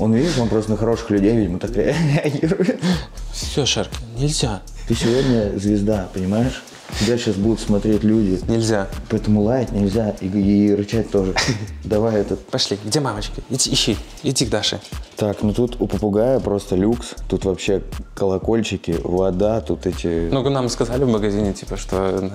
Он, видишь, он просто на хороших людей, видимо, так реагирует. Все, Шарка, нельзя. Ты сегодня звезда, понимаешь? Тебя сейчас будут смотреть люди. Нельзя. Поэтому лаять нельзя и, и рычать тоже. Давай этот. Пошли, где мамочка? Иди, ищи, иди к Даше. Так, ну тут у попугая просто люкс. Тут вообще колокольчики, вода, тут эти... Ну, нам сказали в магазине, типа, что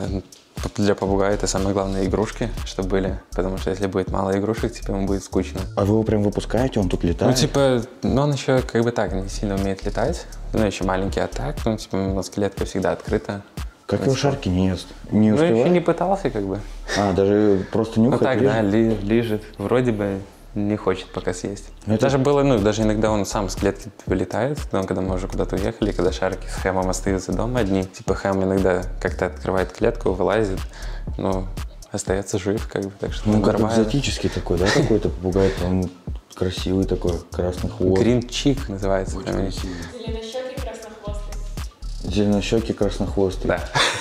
для попугая это самые главные игрушки, что были. Потому что если будет мало игрушек, типа, ему будет скучно. А вы его прям выпускаете, он тут Ну, летает? типа, ну, он еще как бы так не сильно умеет летать. Ну, еще маленький, а так, ну, типа, у нас клетка всегда открыта. Как его шарки не ест? Не Ну, еще успевает? не пытался, как бы. А, даже просто Ну, нюхает? так, да, лежит? ли- лежит. Вроде бы не хочет пока съесть. Ну, это- Даже было, ну, даже иногда он сам с клетки вылетает, но когда мы уже куда-то уехали, когда шарики с Хэмом остаются дома одни, типа Хэм иногда как-то открывает клетку, вылазит, ну, остается жив, как бы, так что Ну, как нормально. экзотический такой, да, какой-то попугай? Он красивый такой, красный хвост. Грин чик называется. там. Зеленощекий, краснохвостый. Да.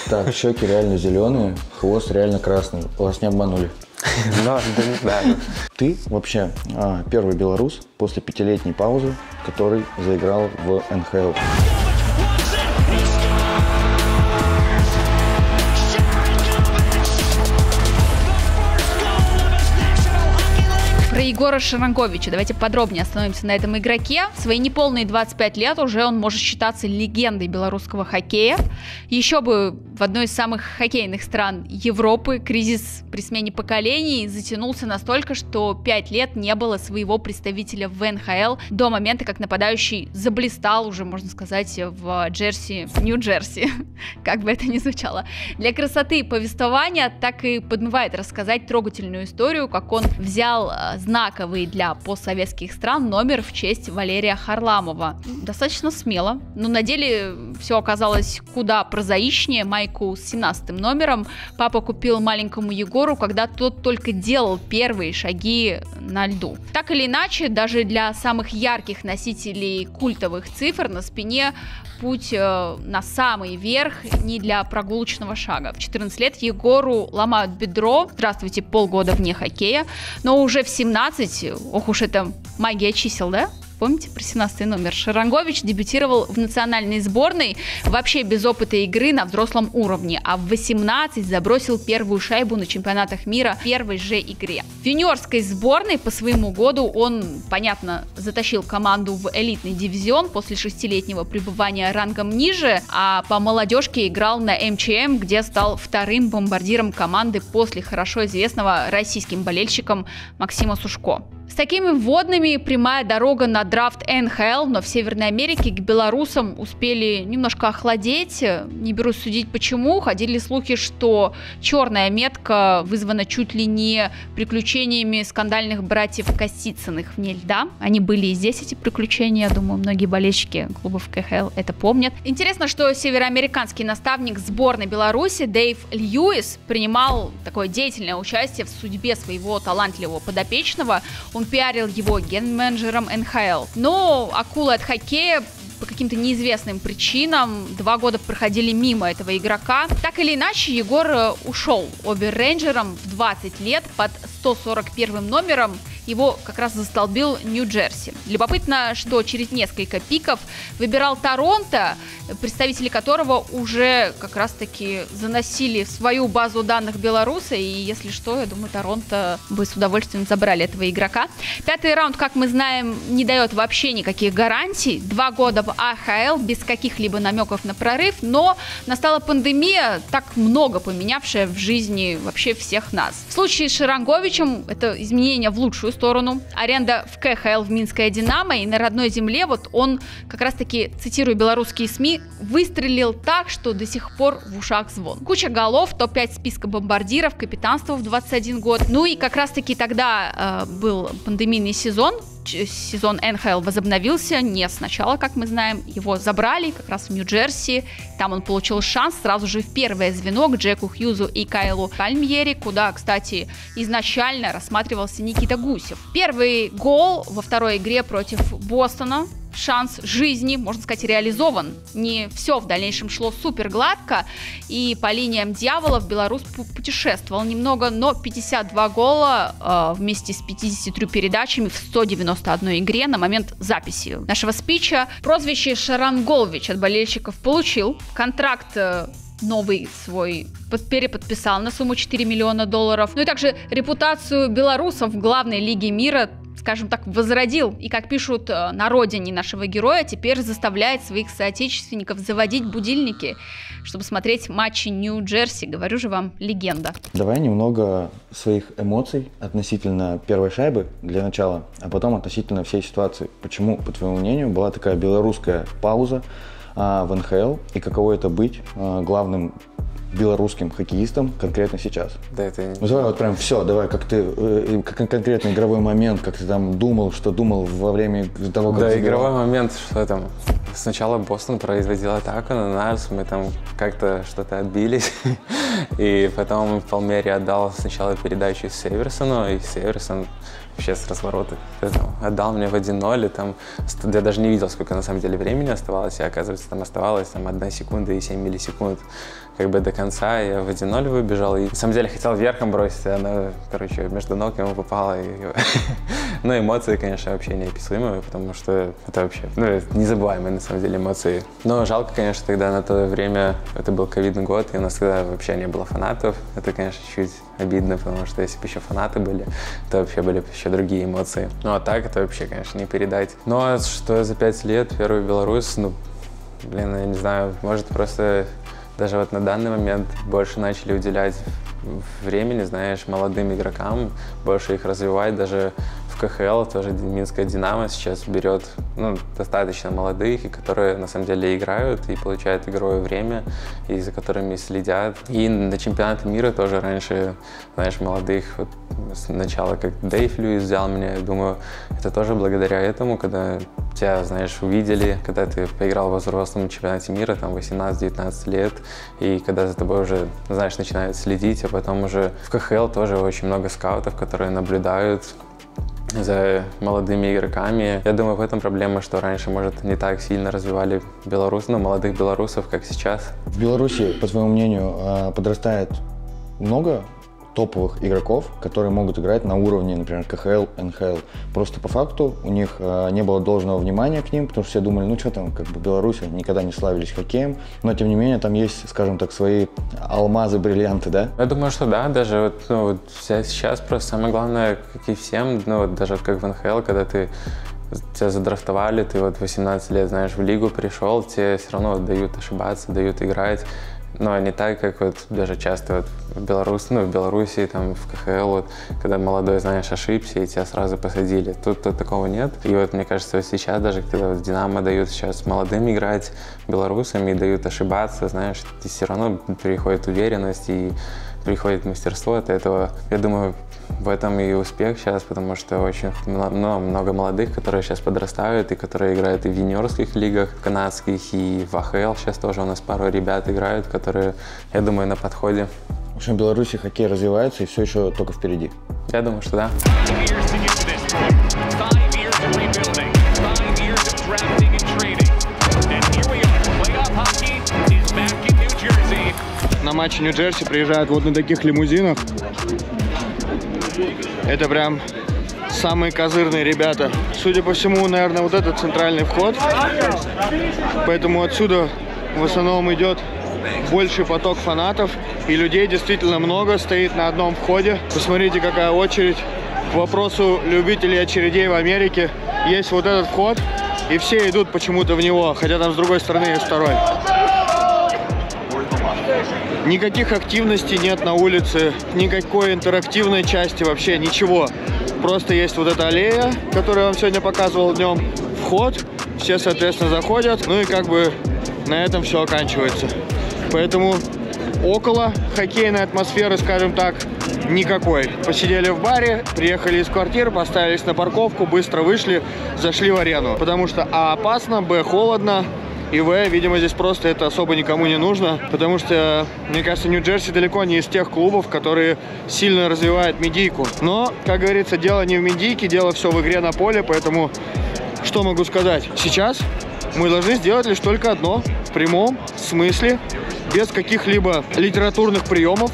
Так, щеки реально зеленые, хвост реально красный. Вас не обманули. Но, да, да, Ты вообще а, первый белорус после пятилетней паузы, который заиграл в НХЛ. Егора Шаранговича. Давайте подробнее остановимся на этом игроке. В свои неполные 25 лет уже он может считаться легендой белорусского хоккея. Еще бы в одной из самых хоккейных стран Европы кризис при смене поколений затянулся настолько, что 5 лет не было своего представителя в НХЛ до момента, как нападающий заблистал уже, можно сказать, в Джерси, Нью-Джерси, как бы это ни звучало. Для красоты повествования так и подмывает рассказать трогательную историю, как он взял э, знаковый для постсоветских стран номер в честь Валерия Харламова. Достаточно смело, но на деле все оказалось куда прозаичнее. Майку с 17 номером папа купил маленькому Егору, когда тот только делал первые шаги на льду. Так или иначе, даже для самых ярких носителей культовых цифр на спине путь э, на самый верх не для прогулочного шага. В 14 лет Егору ломают бедро, здравствуйте, полгода вне хоккея, но уже в 17, ох уж это магия чисел, да? Помните про 17 номер? Шарангович дебютировал в национальной сборной вообще без опыта игры на взрослом уровне, а в 18 забросил первую шайбу на чемпионатах мира в первой же игре. В юниорской сборной по своему году он, понятно, затащил команду в элитный дивизион после шестилетнего пребывания рангом ниже, а по молодежке играл на МЧМ, где стал вторым бомбардиром команды после хорошо известного российским болельщикам Максима Сушко. С такими вводными прямая дорога на драфт НХЛ, но в Северной Америке к белорусам успели немножко охладеть. Не берусь судить почему. Ходили слухи, что черная метка вызвана чуть ли не приключениями скандальных братьев Косицыных вне льда. Они были и здесь, эти приключения. Я думаю, многие болельщики клубов КХЛ это помнят. Интересно, что североамериканский наставник сборной Беларуси Дэйв Льюис принимал такое деятельное участие в судьбе своего талантливого подопечного. Он пиарил его ген-менеджером НХЛ. Но акулы от хоккея по каким-то неизвестным причинам два года проходили мимо этого игрока. Так или иначе, Егор э, ушел обер-рейнджером в 20 лет под 141 номером. Его как раз застолбил Нью-Джерси. Любопытно, что через несколько пиков выбирал Торонто, представители которого уже как раз-таки заносили в свою базу данных белоруса. И если что, я думаю, Торонто бы с удовольствием забрали этого игрока. Пятый раунд, как мы знаем, не дает вообще никаких гарантий. Два года в АХЛ без каких-либо намеков на прорыв, но настала пандемия, так много поменявшая в жизни вообще всех нас. В случае с Шаранговичем это изменение в лучшую сторону. Аренда в КХЛ в Минское Динамо и на родной земле, вот он как раз-таки, цитирую белорусские СМИ, выстрелил так, что до сих пор в ушах звон. Куча голов, топ-5 списка бомбардиров, капитанство в 21 год. Ну и как раз-таки тогда э, был пандемийный сезон, сезон НХЛ возобновился. Не сначала, как мы знаем, его забрали как раз в Нью-Джерси, там он получил шанс сразу же в первое звено к Джеку Хьюзу и Кайлу Пальмьери, куда, кстати, изначально рассматривался Никита Гусев. Первый гол во второй игре против Бостона шанс жизни, можно сказать, реализован. Не все в дальнейшем шло супер гладко, и по линиям дьяволов Беларусь путешествовал немного, но 52 гола э, вместе с 53 передачами в 191 игре на момент записи нашего спича. Прозвище Шаран Голвич от болельщиков получил. Контракт э, новый свой переподписал на сумму 4 миллиона долларов. Ну и также репутацию белорусов в главной лиге мира скажем так, возродил. И, как пишут э, на родине нашего героя, теперь заставляет своих соотечественников заводить будильники, чтобы смотреть матчи Нью-Джерси. Говорю же вам, легенда. Давай немного своих эмоций относительно первой шайбы для начала, а потом относительно всей ситуации. Почему, по твоему мнению, была такая белорусская пауза в НХЛ и каково это быть а, главным белорусским хоккеистом конкретно сейчас? Да, это... Ну, давай вот прям все, давай, как ты, э, как конкретный игровой момент, как ты там думал, что думал во время того, как Да, игровой момент, что там, сначала Бостон производил атаку на нас, мы там как-то что-то отбились, и потом Палмери отдал сначала передачу Северсону, и Северсон вообще с разворота отдал мне в 1-0, и там я даже не видел, сколько на самом деле времени оставалось, и оказывается, там оставалось там 1 секунда и 7 миллисекунд как бы до конца. Я в 1-0 выбежал. И на самом деле хотел верхом бросить, а она, короче, между ног ему попала. И... ну, эмоции, конечно, вообще неописуемые, потому что это вообще ну, незабываемые, на самом деле, эмоции. Но жалко, конечно, тогда на то время, это был ковидный год, и у нас тогда вообще не было фанатов. Это, конечно, чуть обидно, потому что если бы еще фанаты были, то вообще были бы еще другие эмоции. Ну, а так это вообще, конечно, не передать. Ну, а что за пять лет первый Беларусь, ну, блин, я не знаю, может просто даже вот на данный момент больше начали уделять времени, знаешь, молодым игрокам, больше их развивать, даже КХЛ тоже Минская Динамо сейчас берет ну, достаточно молодых, и которые на самом деле играют и получают игровое время, и за которыми следят. И на чемпионаты мира тоже раньше, знаешь, молодых, вот, сначала как Дэйв Льюис взял меня, я думаю, это тоже благодаря этому, когда тебя, знаешь, увидели, когда ты поиграл во взрослом чемпионате мира, там 18-19 лет, и когда за тобой уже, знаешь, начинают следить, а потом уже в КХЛ тоже очень много скаутов, которые наблюдают, за молодыми игроками. Я думаю, в этом проблема, что раньше, может, не так сильно развивали белорус, ну, молодых белорусов, как сейчас. В Беларуси, по твоему мнению, а, подрастает много топовых игроков, которые могут играть на уровне, например, КХЛ, НХЛ. Просто по факту у них э, не было должного внимания к ним, потому что все думали, ну что там, как бы Беларусь никогда не славились хоккеем, но тем не менее там есть, скажем так, свои алмазы, бриллианты, да? Я думаю, что да, даже вот, ну, вот сейчас просто самое главное, как и всем, ну вот даже как в НХЛ, когда ты тебя задрафтовали, ты вот 18 лет, знаешь, в лигу пришел, тебе все равно дают ошибаться, дают играть. Но не так, как вот даже часто вот в Беларуси, ну, в Беларуси, там, в КХЛ, вот, когда молодой, знаешь, ошибся, и тебя сразу посадили. Тут, тут такого нет. И вот, мне кажется, сейчас даже, когда вот Динамо дают сейчас молодым играть, белорусам, и дают ошибаться, знаешь, и все равно приходит уверенность, и приходит мастерство от этого. Я думаю, в этом и успех сейчас, потому что очень ну, много молодых, которые сейчас подрастают и которые играют и в юниорских лигах канадских, и в АХЛ сейчас тоже у нас пару ребят играют, которые, я думаю, на подходе. В общем, в Беларуси хоккей развивается и все еще только впереди. Я думаю, что да. На матче Нью-Джерси приезжают вот на таких лимузинах. Это прям самые козырные ребята. Судя по всему, наверное, вот этот центральный вход. Поэтому отсюда в основном идет больший поток фанатов. И людей действительно много стоит на одном входе. Посмотрите, какая очередь. К вопросу любителей очередей в Америке есть вот этот вход. И все идут почему-то в него, хотя там с другой стороны есть второй. Никаких активностей нет на улице, никакой интерактивной части вообще, ничего. Просто есть вот эта аллея, которую я вам сегодня показывал днем, вход, все, соответственно, заходят, ну и как бы на этом все оканчивается. Поэтому около хоккейной атмосферы, скажем так, никакой. Посидели в баре, приехали из квартиры, поставились на парковку, быстро вышли, зашли в арену. Потому что А опасно, Б холодно, и В, видимо, здесь просто это особо никому не нужно, потому что, мне кажется, Нью-Джерси далеко не из тех клубов, которые сильно развивают медийку. Но, как говорится, дело не в медийке, дело все в игре на поле, поэтому что могу сказать? Сейчас мы должны сделать лишь только одно. В прямом смысле, без каких-либо литературных приемов,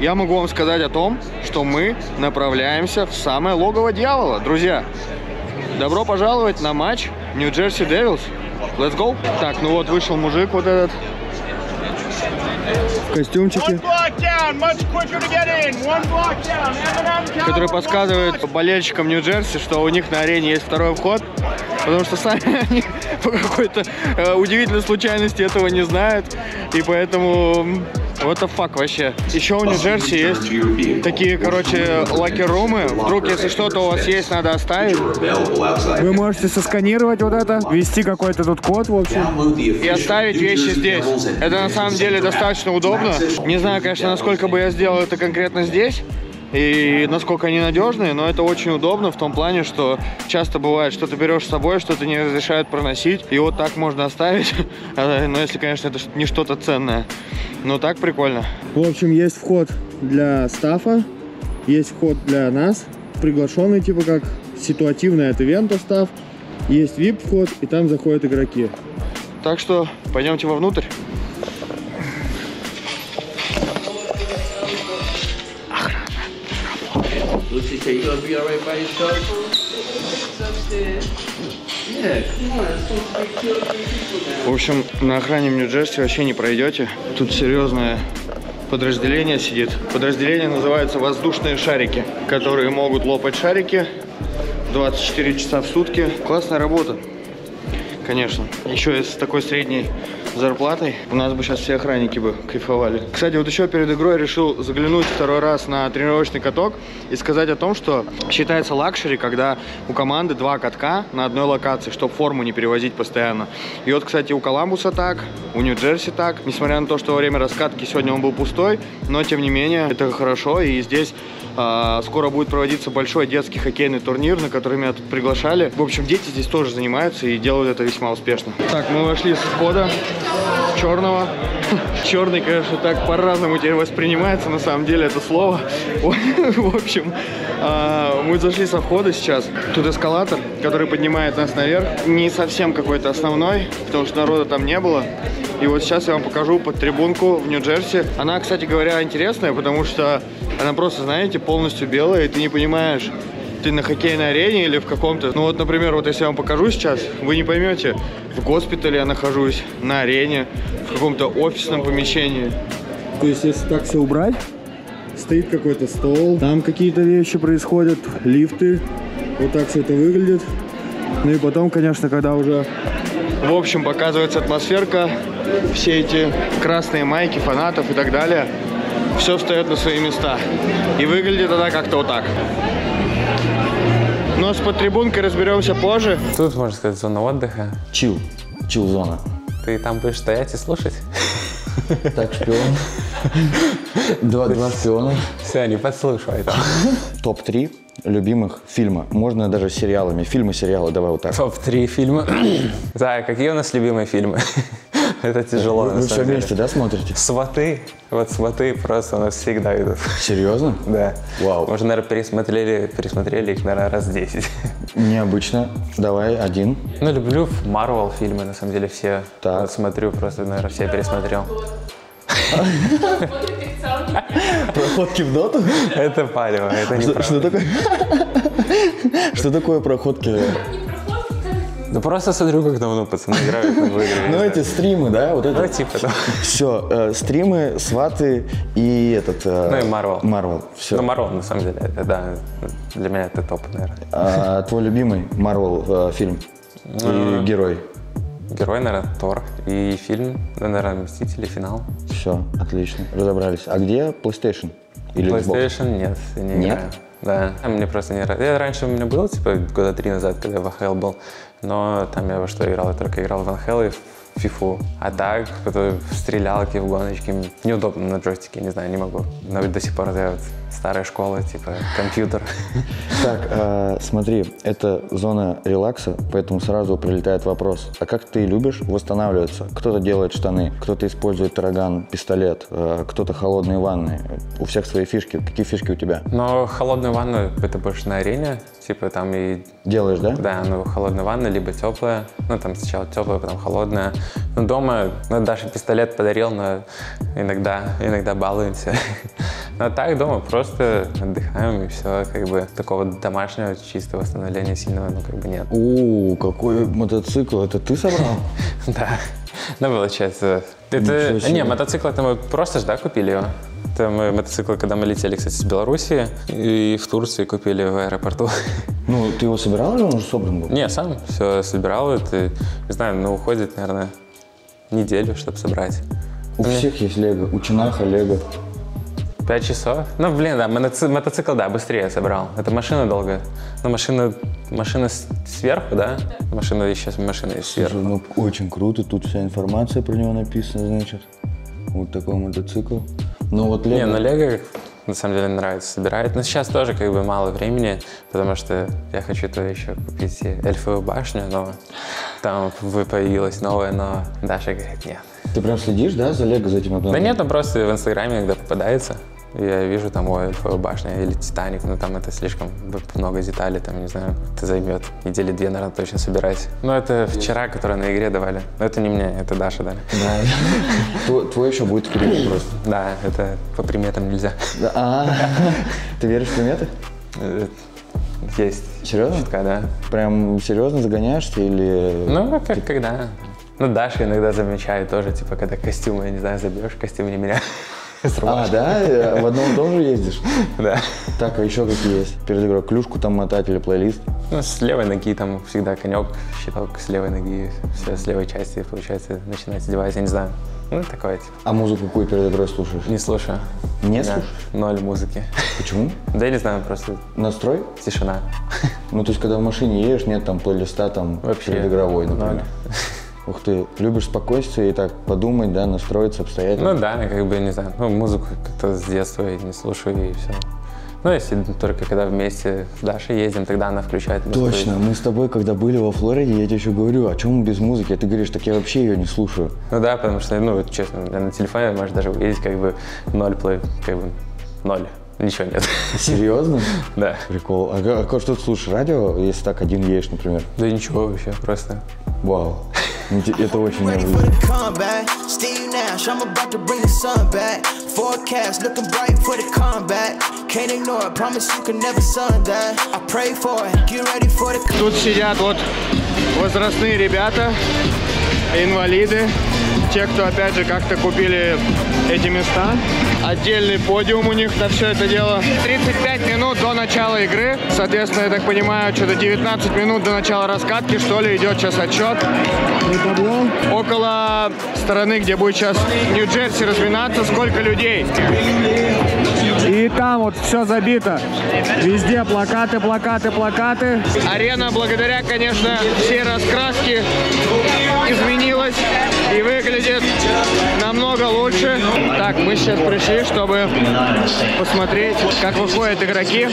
я могу вам сказать о том, что мы направляемся в самое логово дьявола. Друзья, добро пожаловать на матч Нью-Джерси Девилс. Let's go. Так, ну вот вышел мужик вот этот. В костюмчике. который подсказывает болельщикам Нью-Джерси, что у них на арене есть второй вход, потому что сами они по какой-то э, удивительной случайности этого не знают, и поэтому what the fuck вообще. Еще у Нью-Джерси есть такие, короче, лакер-румы. Вдруг, если что-то у вас есть, надо оставить. Вы можете сосканировать вот это, ввести какой-то тут код, в общем, и оставить вещи здесь. Это на самом деле достаточно удобно. Не знаю, конечно, насколько бы я сделал это конкретно здесь, и насколько они надежные, но это очень удобно в том плане, что часто бывает, что ты берешь с собой, что-то не разрешают проносить, и вот так можно оставить, А, но если, конечно, это не что-то ценное. Но так прикольно. В общем, есть вход для стафа, есть вход для нас, приглашенный, типа как ситуативный от ивента став, есть VIP вход, и там заходят игроки. Так что пойдемте вовнутрь. Said, you gonna be all by yourself? Yeah, come on. В общем, на охране в Нью-Джерси вообще не пройдете. Тут серьезное подразделение сидит. Подразделение называется «Воздушные шарики», которые могут лопать шарики 24 часа в сутки. Классная работа, конечно. Еще и с такой средней зарплатой у нас бы сейчас все охранники бы кайфовали. Кстати, вот еще перед игрой решил заглянуть второй раз на тренировочный каток и сказать о том, что считается luxury, когда у команды два катка на одной локации, чтобы форму не перевозить постоянно. И вот, кстати, у Коламбуса так, у Нью-Джерси так. Несмотря на то, что во время раскатки сегодня он был пустой, но тем не менее это хорошо. И здесь скоро будет проводиться большой детский хоккейный турнир, на который меня тут приглашали. В общем, дети здесь тоже занимаются и делают это весьма успешно. Так, мы вошли с входа черного. Черный, конечно, так по-разному теперь воспринимается, на самом деле, это слово. В общем, а, мы зашли со входа сейчас. Тут эскалатор, который поднимает нас наверх. Не совсем какой-то основной, потому что народа там не было. И вот сейчас я вам покажу под трибунку в Нью-Джерси. Она, кстати говоря, интересная, потому что она просто, знаете, полностью белая, и ты не понимаешь, ты на хоккейной арене или в каком-то... Ну вот, например, вот если я вам покажу сейчас, вы не поймете, в госпитале я нахожусь, на арене, в каком-то офисном помещении. То есть, если так все убрать, стоит какой-то стол, там какие-то вещи происходят, лифты, вот так все это выглядит. Ну и потом, конечно, когда уже... В общем, показывается атмосферка, все эти красные майки фанатов и так далее, все встает на свои места. И выглядит она как-то вот так. Но с подтрибункой разберемся позже. Тут, можно сказать, зона отдыха. Чил. Чил зона. Ты там будешь стоять и слушать? Так, шпион. Два, два шпиона. Все, не подслушивай там. Топ-3 любимых фильма. Можно даже сериалами. Фильмы, сериалы, давай вот так. Топ-3 фильма. Да, какие у нас любимые фильмы? Это тяжело, на Вы все деле. вместе, да, смотрите? Сваты. Вот сваты просто у нас всегда идут. Серьезно? Да. Вау. Мы уже, наверное, пересмотрели, пересмотрели их, наверное, раз 10. Необычно. Давай, один. Ну, люблю Марвел фильмы, на самом деле, все. Так. Вот смотрю, просто, наверное, все пересмотрел. Проходки в доту? Это палево, это не что такое? Что такое проходки? Ну, просто смотрю, как давно пацаны играют на игры. Ну, эти стримы, да? Вот Ну, это. типа того. Все, стримы, сваты и этот... э, Ну, и Marvel. Марвел, все. Ну, Марвел, на самом деле, это, да, для меня это топ, наверное. А твой любимый Марвел э, фильм? И герой? Герой, наверное, Тор. И фильм, ну, наверное, Мстители, финал. Все, отлично, разобрались. А где PlayStation? Или Xbox? PlayStation нет, я не Нет? играю. Да, мне просто не нравится. Я раньше у меня был, типа, года три назад, когда я в АХЛ был, но там я во что играл? Я только играл в АХЛ и в фифу. А так, потом в стрелялки, в гоночки. Неудобно на джойстике, не знаю, не могу. Но до сих пор я вот старая школа, типа, компьютер. Так, э, смотри, это зона релакса, поэтому сразу прилетает вопрос. А как ты любишь восстанавливаться? Кто-то делает штаны, кто-то использует тараган, пистолет, э, кто-то холодные ванны. У всех свои фишки. Какие фишки у тебя? Но холодную ванну это больше на арене, Типа там и Делаешь, да? Да, ну, холодная ванна, либо теплая. Ну, там сначала теплая, потом холодная. Ну, дома, ну, Даша пистолет подарил, но иногда, иногда балуемся. Но так дома просто отдыхаем, и все, как бы, такого домашнего чистого восстановления сильного, ну, как бы нет. О, какой мотоцикл, это ты собрал? Да. Ну, получается. Это... Не, мотоцикл это мы просто же, да, купили его? Это мы мотоцикл, когда мы летели, кстати, с Белоруссии, и в Турции купили в аэропорту. Ну, ты его собирал или он уже собран был? Не, сам все собирал. Это, не знаю, ну, уходит, наверное, неделю, чтобы собрать. У всех есть лего, у Чинаха лего. Пять часов? Ну, блин, да, мотоци- мотоцикл, да, быстрее собрал. Это машина долго. Ну, машина, машина сверху, да? Машина еще машина есть Слушай, сверху. ну очень круто, тут вся информация про него написана, значит. Вот такой мотоцикл. Ну вот Не, лего. ну Лего на самом деле нравится собирать. Но сейчас тоже как бы мало времени, потому что я хочу то еще купить эльфовую башню, но там появилась новая, но Даша говорит, нет. Ты прям следишь, да, за лего, за этим Да обновлением? нет, ну просто в Инстаграме иногда попадается. Я вижу там, ой, эльфовая башня или Титаник, но там это слишком много деталей, там, не знаю, это займет недели две, наверное, точно собирать. Ну, это вчера, которые на игре давали. Но это не мне, это Даша дали. Да. Твой, еще будет впереди просто. Да, это по приметам нельзя. А, ты веришь в приметы? Э, Есть. Серьезно? Чутка, да. Прям серьезно загоняешься или... Ну, как когда. Ну, Даша иногда замечает тоже, типа, когда костюм, я не знаю, забьешь, костюм не меня. С А, да? Э, В одном и том же ездишь? Да. Так, а еще какие есть? Перед игрой клюшку там мотать или плейлист? Ну, с левой ноги там всегда конек, щиток с левой ноги, все с левой части, получается, начинается девайс, я не знаю. Ну, такое, типа. А музыку какую перед игрой слушаешь? Не слушаю. Не Да, слушаешь? Ноль музыки. Почему? Да я не знаю, просто Настрой? тишина. Ну, то есть, когда в машине едешь, нет там плейлиста там Вообще перед игровой, например. ноль. Ух ты, любишь спокойствие и так подумать, да, настроиться обстоятельно. Ну да, как бы, не знаю, ну, музыку как-то с детства я не слушаю и все. Ну, если только когда вместе с Дашей ездим, тогда она включает музыку. Точно, мы с тобой, когда были во Флориде, я тебе еще говорю, о чем мы без музыки? А ты говоришь, так я вообще ее не слушаю. Ну да, потому что, ну, честно, на телефоне можешь даже увидеть как бы ноль плей, как бы ноль. Ничего нет. Серьезно? Да. Прикол. А, ка- а что ты слушаешь? Радио, если так один едешь, например? Да ничего вообще, просто. Вау. Инте- Это очень Ready for необычно. the comeback. Steve Nash, I'm about to bring the sun back. Forecast looking bright for the comeback. Can't ignore it, promise you can never sun that. I pray for it, get ready for the Тут сидят вот возрастные ребята, инвалиды, те, кто, опять же, как-то купили эти места. Отдельный подиум у них на все это дело. 35 минут до начала игры. Соответственно, я так понимаю, что-то 19 минут до начала раскатки, что ли, идет сейчас отчет. Около стороны, где будет сейчас Нью-Джерси разминаться, сколько людей. И там вот все забито. Везде плакаты, плакаты, плакаты. Арена благодаря, конечно, всей раскраске изменилась и выглядит намного лучше. Так, мы сейчас пришли, чтобы посмотреть, как выходят игроки.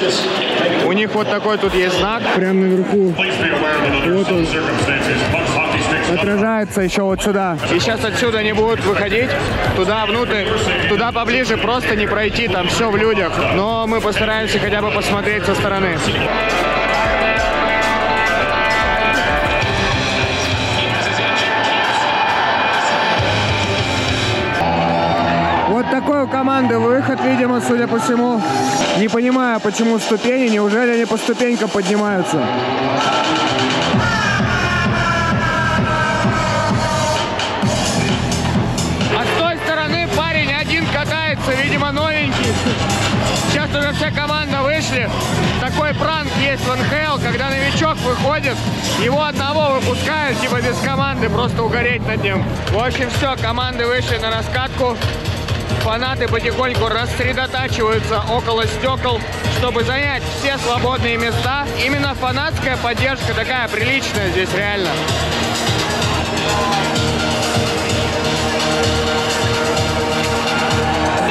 У них вот такой тут есть знак. Прямо наверху. Вот он. Отражается еще вот сюда. И сейчас отсюда не будут выходить. Туда внутрь, туда поближе просто не пройти. Там все в людях. Но мы постараемся хотя бы посмотреть со стороны. Вот такой у команды выход, видимо, судя по всему. Не понимаю, почему ступени. Неужели они по ступенькам поднимаются? А с той стороны парень один катается, видимо, новенький. Сейчас уже вся команда вышли. Такой пранк есть в НХЛ, когда новичок выходит, его одного выпускают, типа без команды, просто угореть над ним. В общем, все, команды вышли на раскатку. Фанаты потихоньку рассредотачиваются около стекол, чтобы занять все свободные места. Именно фанатская поддержка такая приличная здесь реально.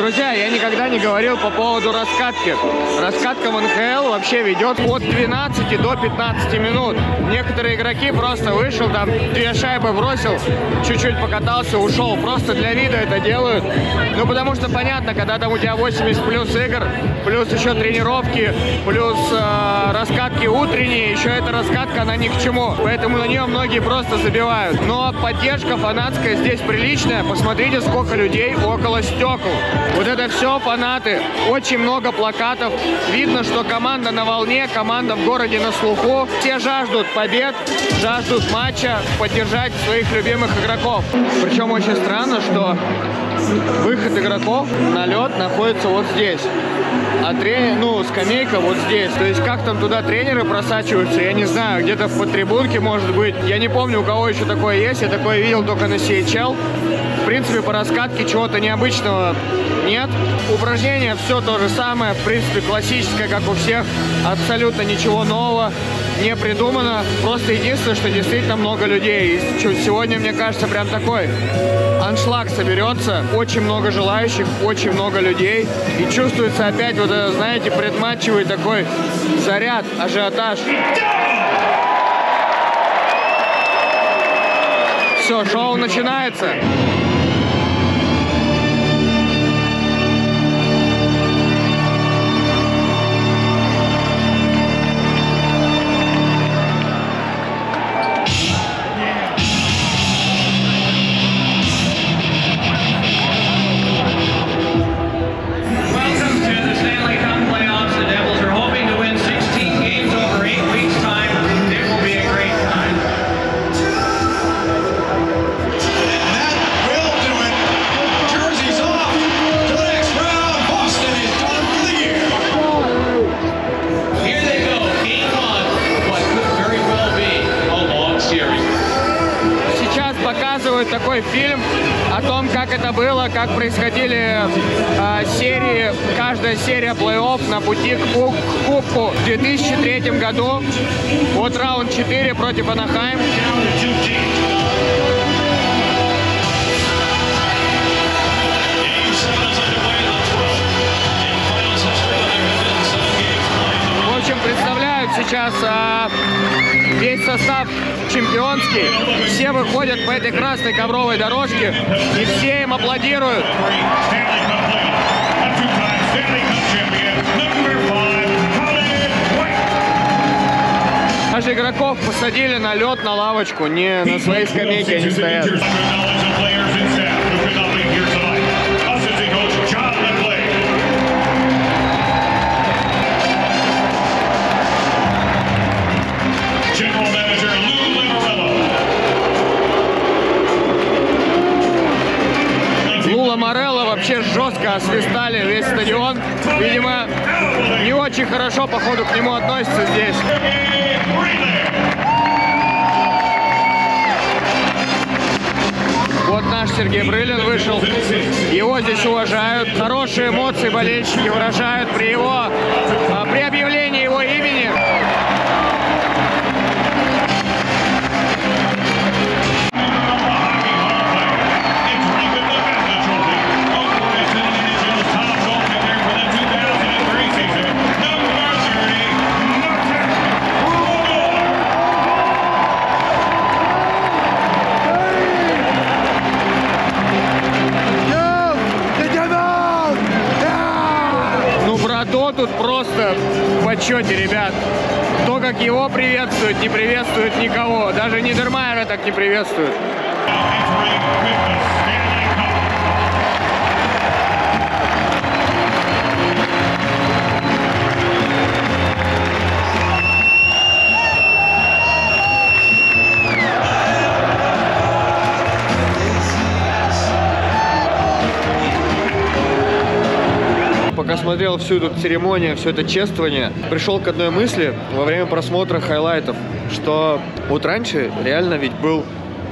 Друзья, я никогда не говорил по поводу раскатки. Раскатка в НХЛ вообще ведет от 12 до 15 минут. Некоторые игроки просто вышел, там две шайбы бросил, чуть-чуть покатался, ушел. Просто для вида это делают. Ну, потому что понятно, когда там у тебя 80 плюс игр, плюс еще тренировки, плюс э, раскатки утренние, еще эта раскатка, она ни к чему. Поэтому на нее многие просто забивают. Но поддержка фанатская здесь приличная. Посмотрите, сколько людей около стекол. Вот это все фанаты. Очень много плакатов. Видно, что команда на волне, команда в городе на слуху. Все жаждут побед, жаждут матча, поддержать своих любимых игроков. Причем очень странно, что выход игроков на лед находится вот здесь. А тренер, ну, скамейка вот здесь. То есть как там туда тренеры просачиваются, я не знаю. Где-то в подтрибунке, может быть. Я не помню, у кого еще такое есть. Я такое видел только на CHL. В принципе, по раскатке чего-то необычного нет. Упражнения все то же самое. В принципе, классическое, как у всех. Абсолютно ничего нового не придумано. Просто единственное, что действительно много людей. И сегодня, мне кажется, прям такой аншлаг соберется. Очень много желающих, очень много людей. И чувствуется опять вот это, знаете, предматчевый такой заряд, ажиотаж. Все, шоу начинается. Лавочку, не на своей скамейке они стоят. Морелло вообще жестко освистали весь стадион. Видимо, не очень хорошо, походу, к нему болельщики выражают при в почете, ребят. То, как его приветствуют, не приветствует никого. Даже Нидермайера так не приветствуют. Смотрел всю эту церемонию, все это чествование, пришел к одной мысли во время просмотра хайлайтов, что вот раньше реально ведь был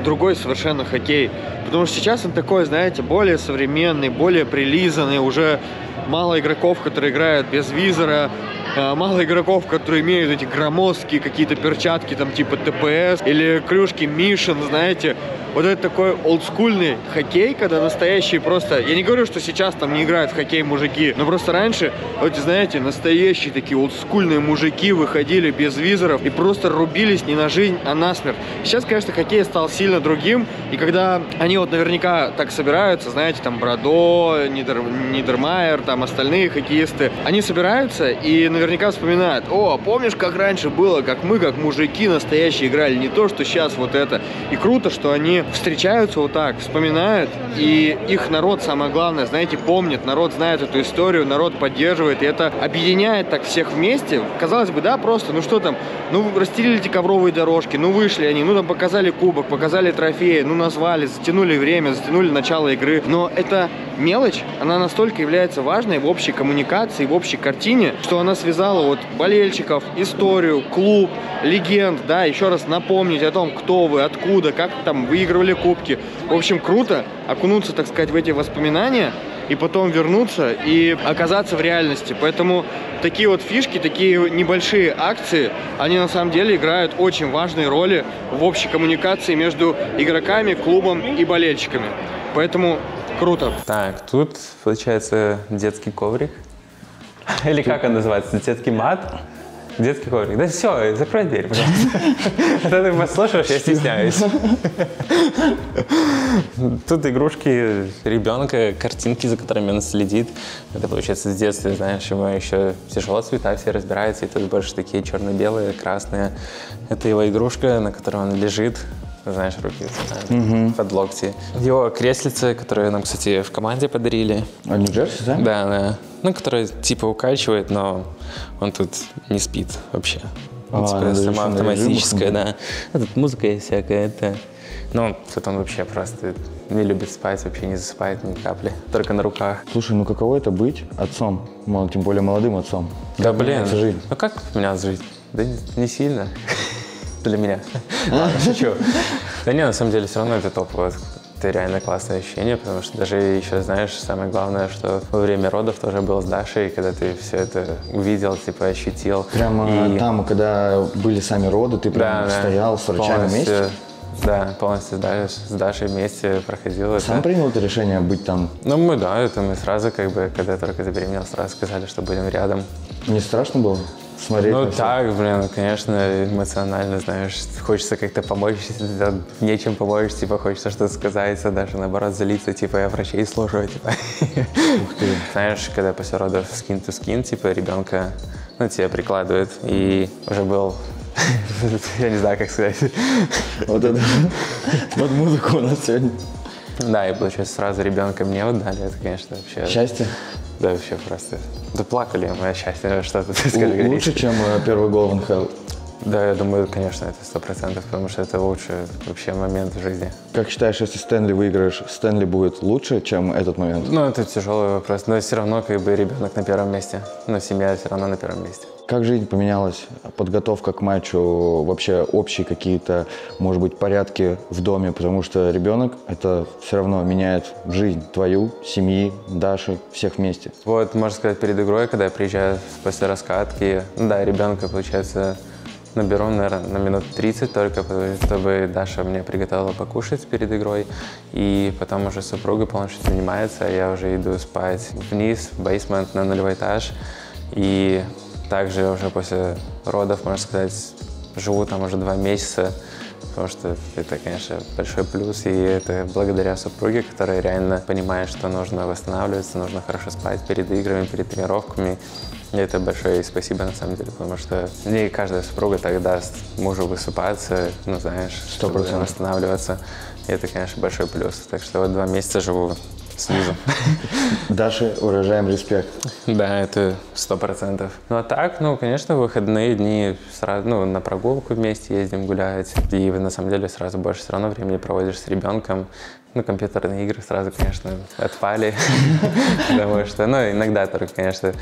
другой совершенно хоккей. Потому что сейчас он такой, знаете, более современный, более прилизанный, уже мало игроков, которые играют без визора, а, мало игроков, которые имеют эти громоздкие какие-то перчатки, там типа ТПС или клюшки Mission, знаете. Вот это такой олдскульный хоккей, когда настоящие просто... Я не говорю, что сейчас там не играют в хоккей мужики, но просто раньше, вот знаете, настоящие такие олдскульные мужики выходили без визоров и просто рубились не на жизнь, а на смерть. Сейчас, конечно, хоккей стал сильно другим, и когда они вот наверняка так собираются, знаете, там Брадо, Нидер, Нидермайер, там остальные хоккеисты, они собираются и наверняка вспоминают, о, помнишь, как раньше было, как мы, как мужики настоящие играли, не то, что сейчас вот это. И круто, что они встречаются вот так, вспоминают, и их народ, самое главное, знаете, помнит, народ знает эту историю, народ поддерживает, и это объединяет так всех вместе. Казалось бы, да, просто, ну что там, ну расстелили эти ковровые дорожки, ну вышли они, ну там показали кубок, показали трофеи, ну назвали, затянули время, затянули начало игры. Но это мелочь, она настолько является важной в общей коммуникации, в общей картине, что она связала вот болельщиков, историю, клуб, легенд, да, еще раз напомнить о том, кто вы, откуда, как там выигрывали кубки. В общем, круто окунуться, так сказать, в эти воспоминания и потом вернуться и оказаться в реальности. Поэтому такие вот фишки, такие небольшие акции, они на самом деле играют очень важные роли в общей коммуникации между игроками, клубом и болельщиками. Поэтому круто. Так, тут получается детский коврик. Или как он называется? Детский мат? Детский коврик. Да все, закрой дверь, пожалуйста. А то ты послушаешь, я стесняюсь. Тут игрушки ребенка, картинки, за которыми он следит. Это получается с детства, знаешь, ему еще тяжело цвета все разбирается, и тут больше такие черно-белые, красные. Это его игрушка, на которой он лежит, знаешь, руки цветают, под локти. Его креслице, которое нам, кстати, в команде подарили. А Нью-Джерси, да? Да, да. Ну, которое типа укачивает, но он тут не спит вообще. А, Вот, типа, сама автоматическая, да. Ну, Тут музыка есть всякая, это... Ну, тут он вообще просто не любит спать, вообще не засыпает ни капли, только на руках. Слушай, ну каково это быть отцом? Тем более молодым отцом. Да, Как блин, ну как менялась жизнь? Да не, не сильно. Для меня. Ладно, шучу. Да не, на самом деле, все равно это топ. Вот. Это реально классное ощущение, потому что даже еще, знаешь, самое главное, что во время родов тоже был с Дашей, когда ты все это увидел, типа ощутил. Прямо И- там, когда были сами роды, ты прям Да, да. стоял с врачами вместе? Да, полностью с Дашей, с Дашей вместе проходил Сам это. принял это решение быть там? Ну, мы, да, это мы сразу, как бы, когда только забеременел, сразу сказали, что будем рядом. Не страшно было смотреть Ну так, блин, конечно, эмоционально, знаешь, хочется как-то помочь, да, нечем помочь, типа хочется что-то сказать, а даже наоборот залиться, типа я врачей слушаю, типа. Знаешь, когда после родов skin to skin, типа ребенка, ну, тебя прикладывают, и уже был, я не знаю, как сказать. Вот это, вот музыку у нас сегодня. Да, и получается сразу ребенка мне отдали, это, конечно, вообще... Счастье? Да, вообще просто... Да плакали мы от счастья, что ты говоришь. Лучше, чем э, первый гол в НХЛ. Да, я думаю, конечно, это сто процентов, потому что это лучший вообще момент в жизни. Как считаешь, если Стэнли выиграешь, Стэнли будет лучше, чем этот момент? Ну, это тяжелый вопрос, но все равно как бы ребенок на первом месте, но семья все равно на первом месте. Как жизнь поменялась? Подготовка к матчу, вообще общие какие-то, может быть, порядки в доме, потому что ребенок это все равно меняет жизнь твою, семьи, Даши, всех вместе. Вот, можно сказать, перед игрой, когда я приезжаю после раскатки, ну да, ребенка, получается, наберу, наверное, на минут 30 только, чтобы Даша мне приготовила покушать перед игрой, и потом уже супруга полностью занимается, а я уже иду спать вниз, в бейсмент, на нулевой этаж, и также уже после родов, можно сказать, живу там уже два месяца, потому что это, конечно, большой плюс, и это благодаря супруге, которая реально понимает, что нужно восстанавливаться, нужно хорошо спать перед играми, перед тренировками. И это большое спасибо, на самом деле, потому что не каждая супруга так даст мужу высыпаться, ну, знаешь, Сто чтобы процентов. восстанавливаться. И это, конечно, большой плюс. Так что вот два месяца живу снизу. Даше выражаем респект. Да, это сто процентов. Ну а так, ну, конечно, в выходные дни сразу, ну, на прогулку вместе ездим гулять. И на самом деле сразу больше все равно времени проводишь с ребенком. Ну, компьютерные игры сразу, конечно, отпали. Потому что, ну, иногда только, конечно,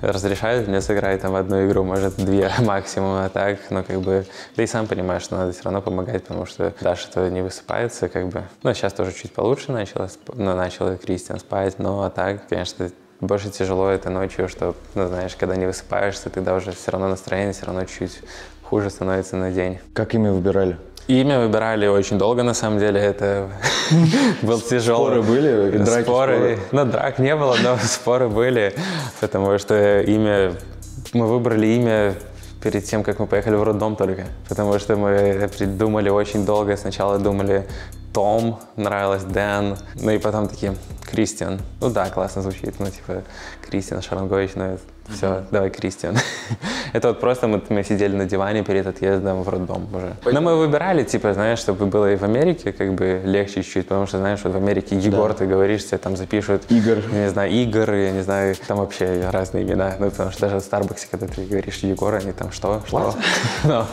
разрешают мне сыграть там в одну игру, может, две максимум, а так, ну, как бы, да и сам понимаешь, что надо все равно помогать, потому что Даша-то не высыпается, как бы. Ну, сейчас тоже чуть получше начала, ну, начал Кристиан спать, но а так, конечно, больше тяжело это ночью, что, ну, знаешь, когда не высыпаешься, тогда уже все равно настроение все равно чуть хуже становится на день. Как имя выбирали? Имя выбирали очень долго, на самом деле, это был тяжелый. Споры были? Драки, споры. споры? Ну, драк не было, но споры были, потому что имя, мы выбрали имя перед тем, как мы поехали в роддом только, потому что мы придумали очень долго, сначала думали том, нравилось Дэн, ну и потом такие Кристиан. Ну да, классно звучит, ну типа Кристиан Шарангович, ну все, давай Кристиан. Это вот просто мы, мы сидели на диване перед отъездом в роддом уже. Но мы выбирали, типа, знаешь, чтобы было и в Америке как бы легче чуть-чуть, потому что, знаешь, вот в Америке Егор, ты говоришь, тебе там запишут... Игорь. Я не знаю, Игорь, я не знаю, там вообще разные имена. Ну, потому что даже в Старбаксе, когда ты говоришь Егор, они там что, что? Ну,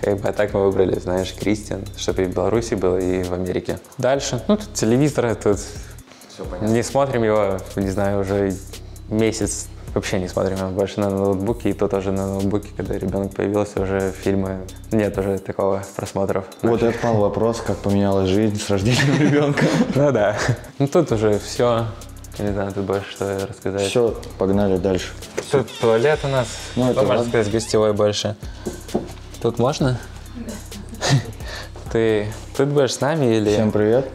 как бы, а так мы выбрали, знаешь, Кристиан, чтобы и в Беларуси было, и в Америке. Дальше, ну, тут телевизор, тут не смотрим его, не знаю, уже месяц вообще не смотрим его больше на ноутбуке, и то тоже на ноутбуке, когда ребенок появился, уже фильмы нет уже такого просмотров. Вот и отпал вопрос, как поменялась жизнь с рождением ребенка. Ну да. Ну тут уже все. Не знаю, тут больше что рассказать. Все, погнали дальше. Тут туалет у нас. Ну, это можно сказать, гостевой больше. Тут можно? Ты тут будешь с нами или? Всем привет.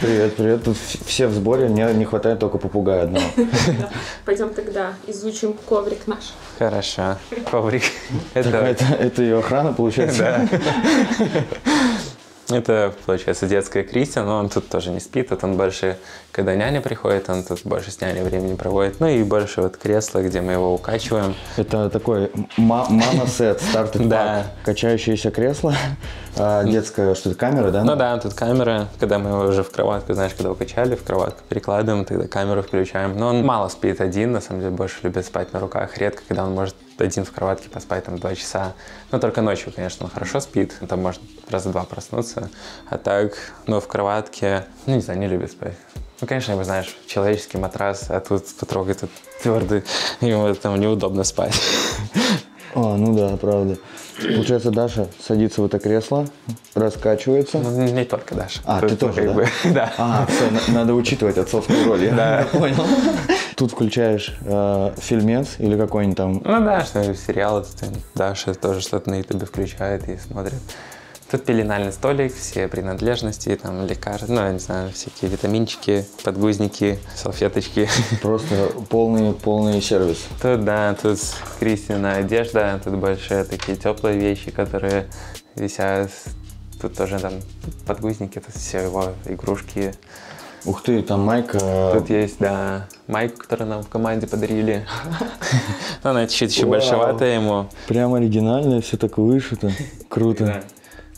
Привет, привет. Тут в- все в сборе, не, не хватает только попугая одного. Пойдем тогда изучим коврик наш. Хорошо. Коврик. Это, это, это ее охрана, получается? это, получается, детская Кристиан, но он тут тоже не спит. Вот он больше, когда няня приходит, он тут больше с няней времени проводит. Ну и больше вот кресло, где мы его укачиваем. Это такой ма- мама-сет, стартер Да. Качающееся кресло, а, детская, что то камера, да? Ну да, тут камера, когда мы его уже в кроватку, знаешь, когда укачали, в кроватку перекладываем, тогда камеру включаем. Но он мало спит один, на самом деле, больше любит спать на руках. Редко, когда он может один в кроватке поспать там два часа. Но только ночью, конечно, он хорошо спит. Там может раза два проснуться. А так, ну, в кроватке, ну, не знаю, не любит спать. Ну, конечно, его знаешь, человеческий матрас, а тут потрогай, тут твердый, ему там неудобно спать. А, ну да, правда. Получается, Даша садится в это кресло, раскачивается. Ну, не только Даша. А, Тут, ты тоже, как да? бы, да. А, все, надо учитывать отцовскую роль, я понял. Тут включаешь э, фильмец или какой-нибудь там Ну да, что сериалы, тут Даша тоже что-то на ютубе включает и смотрит. Тут пеленальный столик, все принадлежности, там лекарства, ну, я не знаю, всякие витаминчики, подгузники, салфеточки. просто полный, полный сервис. Тут, да, тут Кристина одежда, тут большие такие теплые вещи, которые висят. Тут тоже там подгузники, тут все его игрушки. Ух ты, там майка. Тут есть, да, майку, которую нам в команде подарили. Она чуть еще Вау. большеватая ему. Прям оригинально, все так вышито. Круто.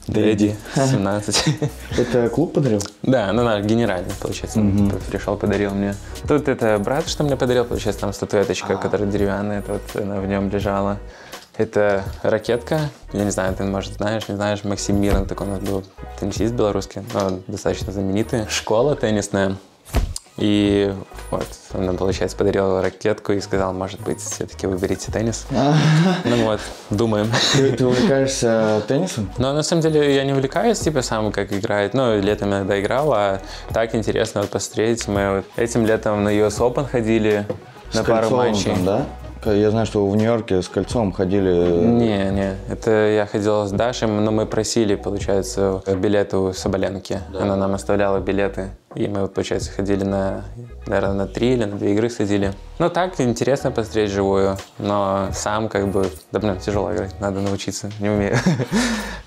Дэдди, 17. Это клуб подарил? Да, ну наш генеральный, получается, он пришел, подарил мне. Тут это брат, что мне подарил, получается, там статуэточка, которая деревянная, тут она в нем лежала. Это ракетка, я не знаю, ты, может, знаешь, не знаешь, Максим Мирон, такой у нас был теннисист белорусский, но достаточно знаменитый. Школа теннисная. И вот, он нам, получается, подарил ракетку и сказал, может быть, все-таки выберите теннис. Ну вот, думаем. Ты, ты увлекаешься теннисом? Но на самом деле я не увлекаюсь, типа, сам как играет. Ну, летом иногда играл, а так интересно вот посмотреть. Мы вот этим летом на US Open ходили на С пару матчей. там, да? Я знаю, что вы в Нью-Йорке с кольцом ходили. Не, не, это я ходил с Дашей, но мы просили, получается, билеты у Соболенки. Она нам оставляла билеты. И мы, вот, получается, ходили на, наверное, на три или на две игры сходили. Ну, так, интересно посмотреть живую, но сам, как бы, да, блин, тяжело играть, надо научиться, не умею.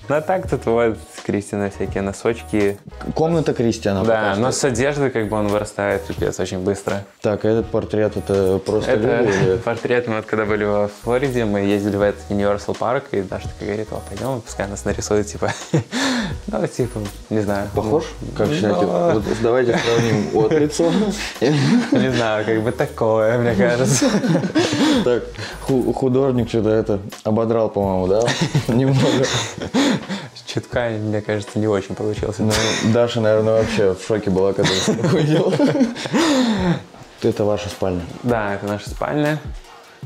Ну, а так тут вот Кристина всякие носочки. Комната Кристиана. Да, но с одеждой, как бы, он вырастает, пипец, очень быстро. Так, этот портрет это просто Это портрет, мы вот когда были во Флориде, мы ездили в этот Universal парк, и Даша такая говорит, о, пойдем, пускай нас нарисует, типа, ну, типа, не знаю. Похож? Как считаете? Ну, Вот давайте сравним вот лицо. Не знаю, как бы такое, мне кажется. Так, ху- художник что-то это ободрал, по-моему, да? Немного. Чутка, мне кажется, не очень получился. Ну, Даша, наверное, вообще в шоке была, когда это увидела. Это ваша спальня. Да, это наша спальня.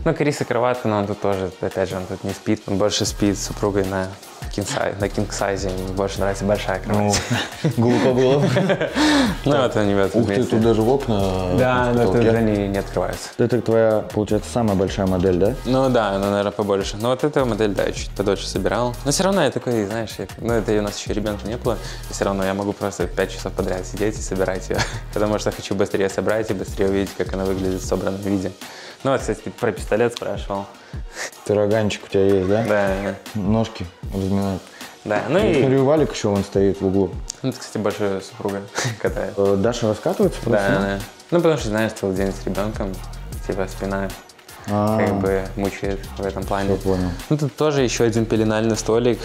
Ну, Криса кроватка, но он тут тоже, опять же, он тут не спит. Он больше спит с супругой на кинг-сай- на кинг-сайзе. Ему больше нравится большая кровать. Глупо было. Ну, вот они вот Ух ты, тут даже в окна Да, в да, тут они не открываются. Это твоя, получается, самая большая модель, да? Ну да, она, наверное, побольше. Но вот эта модель, да, я чуть подольше собирал. Но все равно я такой, знаешь, ну это у нас еще ребенка не было. Все равно я могу просто 5 часов подряд сидеть и собирать ее. Потому что хочу быстрее собрать и быстрее увидеть, как она выглядит в собранном виде. Ну вот, кстати, ты про пистолет спрашивал. Пироганчик у тебя есть, да? Да, Ножки разминать. да. Ну и, смотрю, Валик еще он стоит в углу. ну, это, кстати, больше супруга катает. Э, Даша раскатывается просто? Да, да. Ну, потому что, знаешь, целый день с ребенком, типа спина А, как бы мучает в этом плане. я понял. Ну, тут тоже еще один пеленальный столик.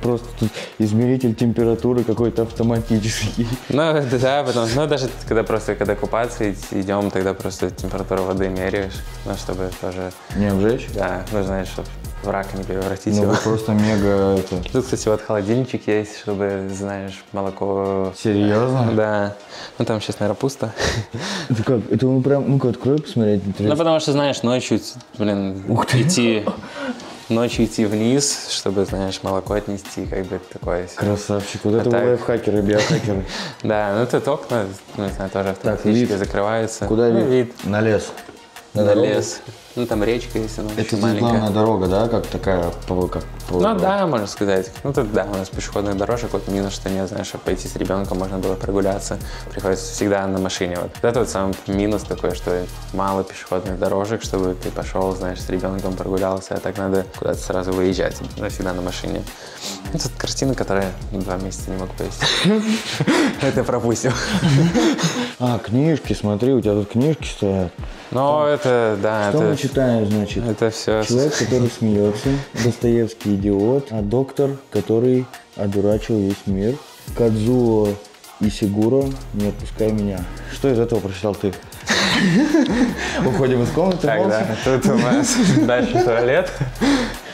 Просто тут измеритель температуры какой-то автоматический. Ну, да, потому ну, даже когда просто, когда купаться ид- идем, тогда просто температуру воды меряешь, ну, чтобы тоже, Не обжечь? да, ну, знаешь, чтобы в рака не превратить Ну, его. вы просто мега это... Тут, кстати, вот холодильничек есть, чтобы, знаешь, молоко... Серьезно? Да. Ну, там сейчас, наверное, пусто. Это как? Это он прям, ну-ка, открой, посмотреть. Ну, интересно. потому что, знаешь, ночью, блин, идти... Ночью идти вниз, чтобы, знаешь, молоко отнести, как бы такое. Красавчик. Вот А это так- лайфхакеры, биохакеры. Да, ну тут окна, ну, не знаю, тоже автоматически закрываются. Куда Ну, вид? На лес. На лес. Ну, там речка есть, она Это здесь маленькая. главная дорога, да? Как такая, как... Ну да, можно сказать. Ну тут да, у нас пешеходных дорожек, вот минус, что нет, знаешь, чтобы пойти с ребенком можно было прогуляться. Приходится всегда на машине. Вот. Это вот самый минус такой, что мало пешеходных дорожек, чтобы ты пошел, знаешь, с ребенком прогулялся, а так надо куда-то сразу выезжать, всегда на машине. Ну, тут картина, которая два месяца не мог повесить. Это пропустил. А, книжки, смотри, у тебя тут книжки стоят. Но это, да, это, читаем, значит? это все. Человек, который смеется, Достоевский идиот, а доктор, который одурачил весь мир, Кадзуо Исигуро, не отпускай меня. Что из этого прочитал ты? Уходим из комнаты, Так, да, тут у нас дальше туалет.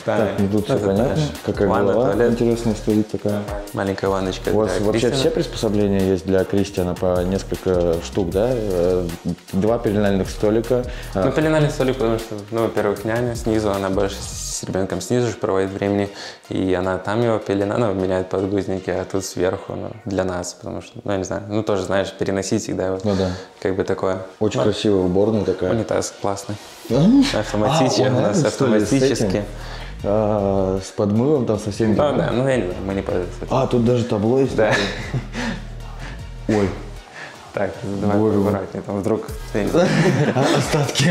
Так, ну тут все понятно. Какая ванна, голова туалет. интересная стоит такая. Маленькая ванночка. У вас вообще все приспособления есть для Кристиана по несколько штук, да? Э, Два пеленальных столика. Ну, А, пеленали столик, потому что, ну, во-первых, няня снизу, она больше с ребенком снизу же проводит времени, и она там его пелена, ну, меняет подгузники, а тут сверху, ну, для нас, потому что, ну, я не знаю, ну, тоже, знаешь, переносить всегда вот, Ну да. как бы такое. Очень красивая уборная такая. Унитаз классный. А, Автоматически, у нас автоматически. А, С подмывом там со всеми делами? да, ну, я знаю, мы не пользуемся. А, тут даже табло есть? Да. Ой, Так, давай Боже аккуратнее, там вдруг, а, остатки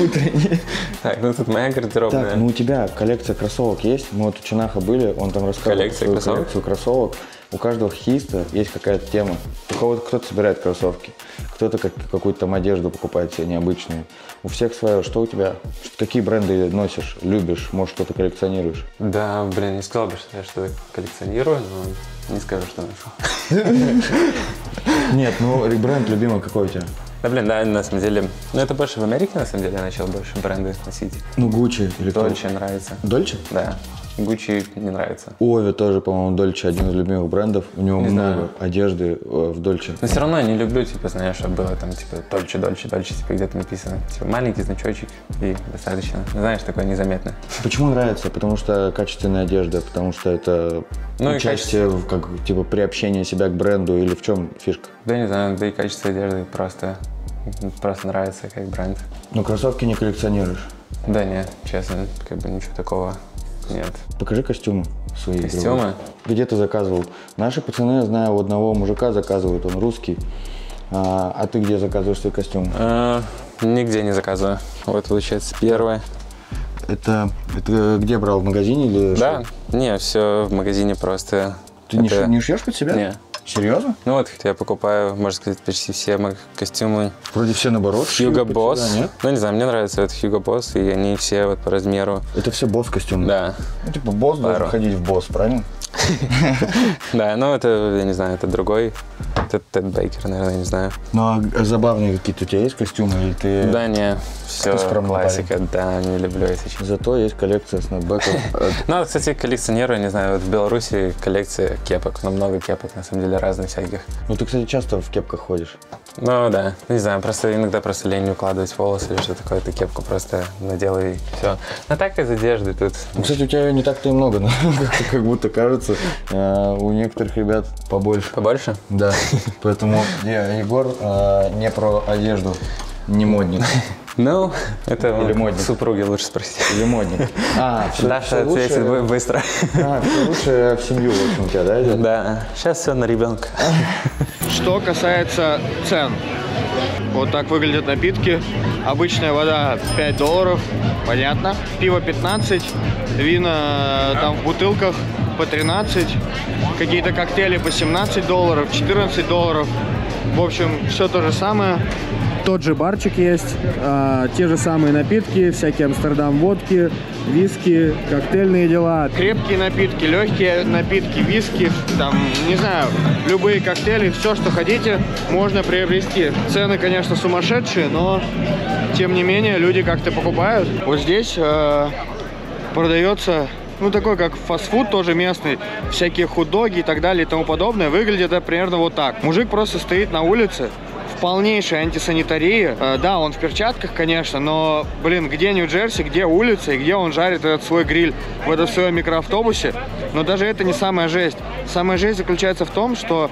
утренние. Так, ну, тут моя гардеробная. Так, ну у тебя коллекция кроссовок есть? Мы вот у Чинаха были, он там рассказывал Коллекция свою кроссовок? коллекцию кроссовок. У каждого хиста есть какая-то тема. У кого-то кто-то собирает кроссовки, кто-то как, какую-то там одежду покупает себе необычную. У всех свое. Что у тебя? Какие бренды носишь, любишь, может что-то коллекционируешь? Да, блин, не сказал бы, что я что-то коллекционирую, но не скажу, что ношу. Нет, ну бренд любимый какой у тебя? Да, блин, да, на самом деле, ну это больше в Америке, на самом деле, я начал больше бренды носить. Ну Гуччи или? Дольче нравится. Дольче? Да. Гуччи не нравится. Ови тоже, по-моему, Дольче один из любимых брендов. У него Не много знаю. одежды э, в Дольче. Но все равно я не люблю, типа, знаешь, чтобы было там, типа, Дольче, Дольче, Дольче, типа, где-то написано. Типа, маленький значочек и достаточно. Знаешь, такое незаметно. Почему нравится? Потому что качественная одежда, потому что это Ну участие в как типа приобщение себя к бренду или в чем фишка? Да не знаю, да и качество одежды просто, просто нравится как бренд. Ну кроссовки не коллекционируешь. Да нет, честно, как бы ничего такого нет. Покажи костюмы свои. Костюмы? игровые. Где ты заказывал? Наши пацаны, я знаю, у одного мужика заказывают, он русский. А, а ты где заказываешь свои костюмы? А, нигде не заказываю. Вот получается первое. Это, это где брал, в магазине или Да, что? не, все в магазине просто. Ты не, Это- не шьешь под себя? Не. Серьезно? Ну вот, я покупаю, можно сказать, почти все мои костюмы Вроде все наоборот. Hugo Boss. себя, нет? Ну, не знаю, мне нравится этот Hugo Boss, и они все вот по размеру. Это все босс костюмы. Да, Ну, типа босс должен Пару. ходить в босс, правильно? да, ну это, я не знаю, это другой Тед, Тед Бейкер, наверное, не знаю. Ну а забавные какие-то у тебя есть костюмы? Или ты... Да, не, все классика, да, не люблю, если честно. Зато есть коллекция снэпбэков. Ну, а, кстати, коллекционирую, не знаю, вот в Беларуси коллекция кепок, но много кепок, на самом деле, разных всяких. Ну ты, кстати, часто в кепках ходишь. Ну, да, не знаю, просто иногда просто лень укладывать волосы или что такое, ты кепку просто надел и все. А так из одежды тут. Ну, кстати, у тебя её не так-то и много, но как- как будто кажется, э, у некоторых ребят побольше. Побольше? Да, поэтому Егор э, не про одежду, не модник. Ну, это Или модник. супруги лучше спросить. Или модник. А, все, Даша ответит бы- быстро. А, всё лучше в семью, в общем, у тебя, да, идет? Да, сейчас все на ребенка. Что касается цен. Вот так выглядят напитки. Обычная вода 5 долларов, понятно. Пиво 15, вина там в бутылках по 13, какие-то коктейли по 17 долларов, 14 долларов. В общем, все то же самое. Тот же барчик есть, а, те же самые напитки, всякие Амстердам водки, виски, коктейльные дела. Крепкие напитки, легкие напитки, виски, там, не знаю, любые коктейли, все, что хотите, можно приобрести. Цены, конечно, сумасшедшие, но, тем не менее, люди как-то покупают. Вот здесь э, продается, ну, такой, как фастфуд тоже местный, всякие хот-доги и так далее и тому подобное. Выглядит это примерно вот так. Мужик просто стоит на улице, в полнейшей антисанитарии. Э, Да, он в перчатках, конечно, но, блин, где Нью-Джерси, где улица и где он жарит этот свой гриль в этом своем микроавтобусе. Но даже это не самая жесть. Самая жесть заключается в том, что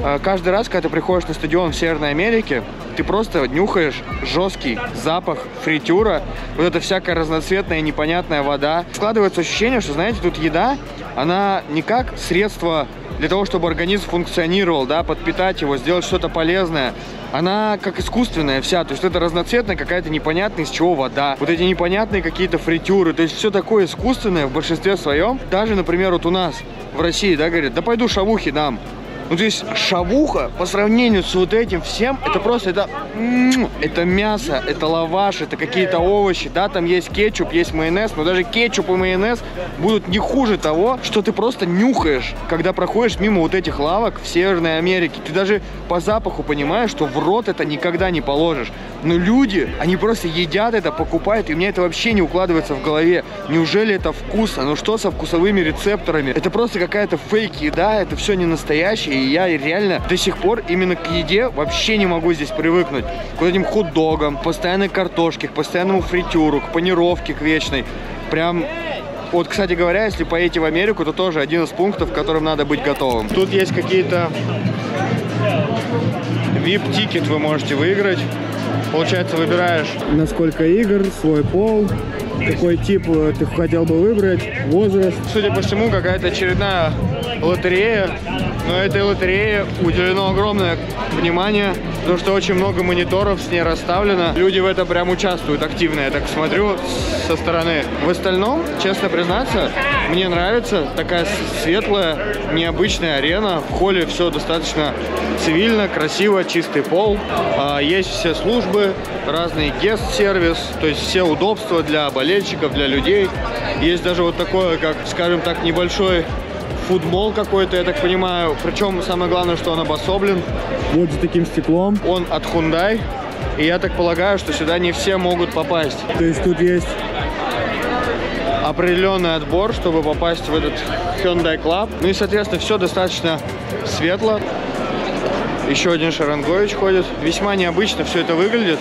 э, каждый раз, когда ты приходишь на стадион в Северной Америке, ты просто нюхаешь жесткий запах фритюра, вот эта всякая разноцветная непонятная вода. Складывается ощущение, что, знаете, тут еда, она не как средство для того, чтобы организм функционировал, да, подпитать его, сделать что-то полезное. Она как искусственная вся, то есть это разноцветная какая-то непонятная из чего вода, вот эти непонятные какие-то фритюры, то есть все такое искусственное в большинстве своем. Даже, например, вот у нас в России, да, говорят, да пойду шавухи дам. Ну, то есть шавуха по сравнению с вот этим всем, это просто, это, м, это мясо, это лаваш, это какие-то овощи, да, там есть кетчуп, есть майонез, но даже кетчуп и майонез будут не хуже того, что ты просто нюхаешь, когда проходишь мимо вот этих лавок в Северной Америке. Ты даже по запаху понимаешь, что в рот это никогда не положишь. Но люди, они просто едят это, покупают, и мне это вообще не укладывается в голове. Неужели это вкусно? Ну что со вкусовыми рецепторами? Это просто какая-то фейк-еда, это все не настоящее, и я реально до сих пор именно к еде вообще не могу здесь привыкнуть. К вот этим хот-догам, постоянной картошке, к постоянному фритюру, к панировке, к вечной. Прям вот, кстати говоря, если поедете в Америку, то тоже один из пунктов, к которым надо быть готовым. Тут есть какие-то VIP-тикет вы можете выиграть. Получается, выбираешь На сколько игр, свой пол, какой тип э, ты хотел бы выбрать, возраст. Судя по всему, какая-то очередная лотерея. Но этой лотерее уделено огромное внимание, потому что очень много мониторов с ней расставлено. Люди в это прям участвуют активно, я так смотрю со стороны. В остальном, честно признаться, мне нравится такая светлая, необычная арена. В холле все достаточно цивильно, красиво, чистый пол. А, Есть все службы, разный гест-сервис, то есть все удобства для болельщиков, для людей. Есть даже вот такое, как, скажем так, небольшой футбол какой-то, я так понимаю. Причем самое главное, что он обособлен. Вот за таким стеклом. Он от Hyundai. И я так полагаю, что сюда не все могут попасть. То есть тут есть определенный отбор, чтобы попасть в этот Hyundai Club. Ну и, соответственно, все достаточно светло. Еще один Шарангович ходит. Весьма необычно все это выглядит.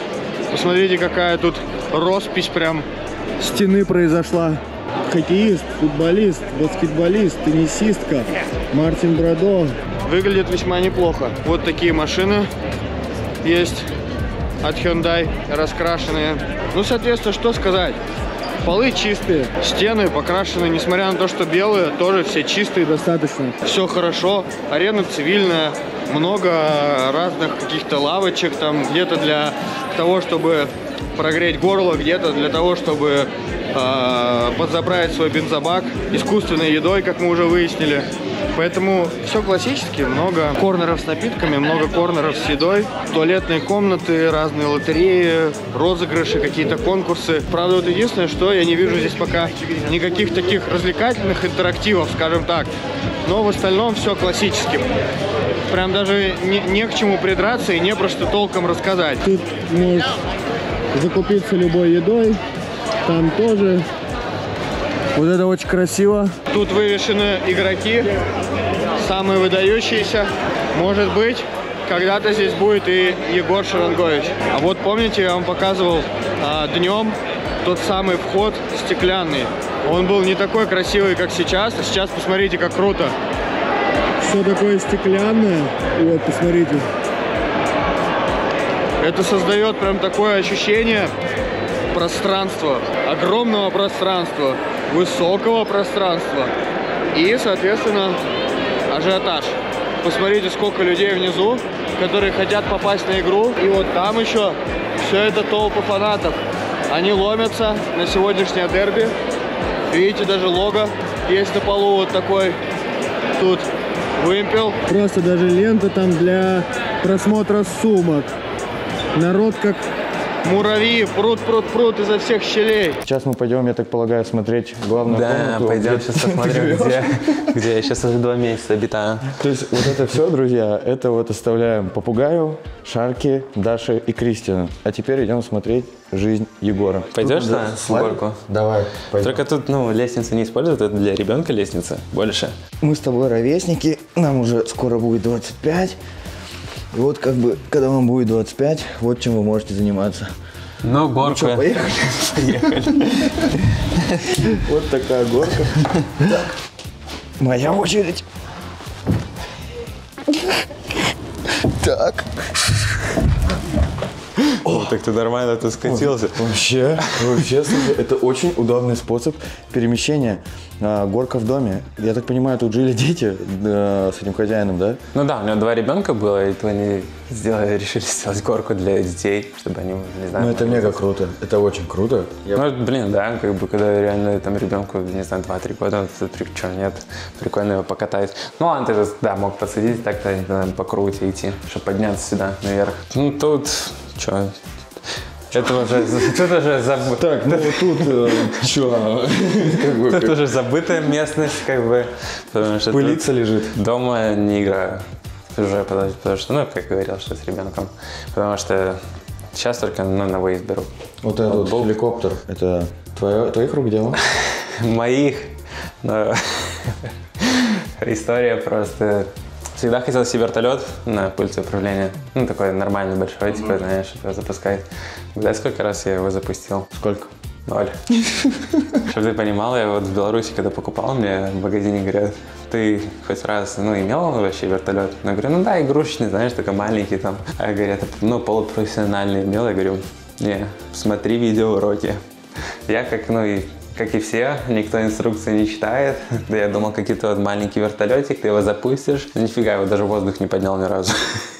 Посмотрите, какая тут роспись прям. Стены произошла. Хоккеист, футболист, баскетболист, теннисистка, Мартин Брадо. Выглядит весьма неплохо. Вот такие машины есть от Hyundai, раскрашенные. Ну, соответственно, что сказать? Полы чистые, стены покрашены, несмотря на то, что белые, тоже все чистые. Достаточно. Все хорошо, арена цивильная, много разных каких-то лавочек, там где-то для того, чтобы прогреть горло, где-то для того, чтобы э, подзаправить свой бензобак искусственной едой, как мы уже выяснили. Поэтому все классически, много корнеров с напитками, много корнеров с едой, туалетные комнаты, разные лотереи, розыгрыши, какие-то конкурсы. Правда, вот единственное, что я не вижу здесь пока никаких таких развлекательных интерактивов, скажем так. Но в остальном все классически. прям даже не, не к чему придраться и не про что толком рассказать. Тут можешь закупиться любой едой, там тоже. Вот это очень красиво. Тут вывешены игроки, самые выдающиеся. Может быть, когда-то здесь будет и Егор Шарангович. А вот помните, я вам показывал а, днем тот самый вход стеклянный. Он был не такой красивый, как сейчас. А сейчас посмотрите, как круто. Все такое стеклянное. Вот, посмотрите. Это создает прям такое ощущение пространства, огромного пространства, высокого пространства и, соответственно, ажиотаж. Посмотрите, сколько людей внизу, которые хотят попасть на игру. И вот там еще все это толпы фанатов. Они ломятся на сегодняшнее дерби. Видите, даже лого есть на полу вот такой. Тут вымпел. Просто даже лента там для просмотра сумок. Народ как Муравьи прут, прут, прут изо всех щелей. Сейчас мы пойдем, я так полагаю, смотреть главную Да, комнату. пойдем где сейчас посмотрим, где, где я сейчас уже два месяца обитаю. То есть вот это все, друзья, это вот оставляем Попугаю, Шарки, Даше и Кристину. А теперь идем смотреть жизнь Егора. Пойдешь Тут, да, на с вами? горку? Давай, пойдем. Только тут, ну, лестницу не используют, это для ребенка лестница больше. Мы с тобой ровесники, нам уже скоро будет 25. И вот как бы, когда вам будет 25, вот чем вы можете заниматься. Ну, горку. Что, поехали? Поехали. Вот такая горка. Так, моя очередь. Так. О, так ты нормально тут скатился. Вообще, вообще, это очень удобный способ перемещения. А, горка в доме. Я так понимаю, тут жили дети э, с этим хозяином, да? Ну да, у меня два ребенка было, и то они сделали, решили сделать горку для детей, чтобы они, не знаю... Ну, это мега круто. Это очень круто. Я- Ну, блин, да, как бы, когда реально там ребенку, не знаю, 2-3 года, чё, нет, прикольно его покатать. Ну, ладно, ты, же, да, мог посадить, так-то по идти, чтобы подняться сюда, наверх. Ну, тут, что, это уже, тут уже забыто. Так, ну тут э, чё? Как бы, Тут уже забытая местность, как бы, потому что тут Пылиться лежит. дома не играю уже, потому, потому что, ну, как говорил, что с ребенком, потому что сейчас только ну, на выезд беру. Вот этот вот геликоптер, это твое, твоих рук дело? моих. Но история просто... Всегда хотел себе вертолет на пульте управления. Ну, такой нормальный, большой, типа, знаешь, его запускать. Да, сколько раз я его запустил? Сколько? Ноль. Чтобы ты понимал, я вот в Беларуси, когда покупал, мне в магазине говорят, ты хоть раз, ну, имел вообще вертолет? Я говорю, ну да, игрушечный, знаешь, такой маленький там. А говорят, ну, полупрофессиональный имел? Я говорю, не, смотри видеоуроки. Я как, ну, и как и все, никто инструкции не читает. Да я думал, какой-то вот маленький вертолетик, ты его запустишь. Нифига, его даже воздух не поднял ни разу.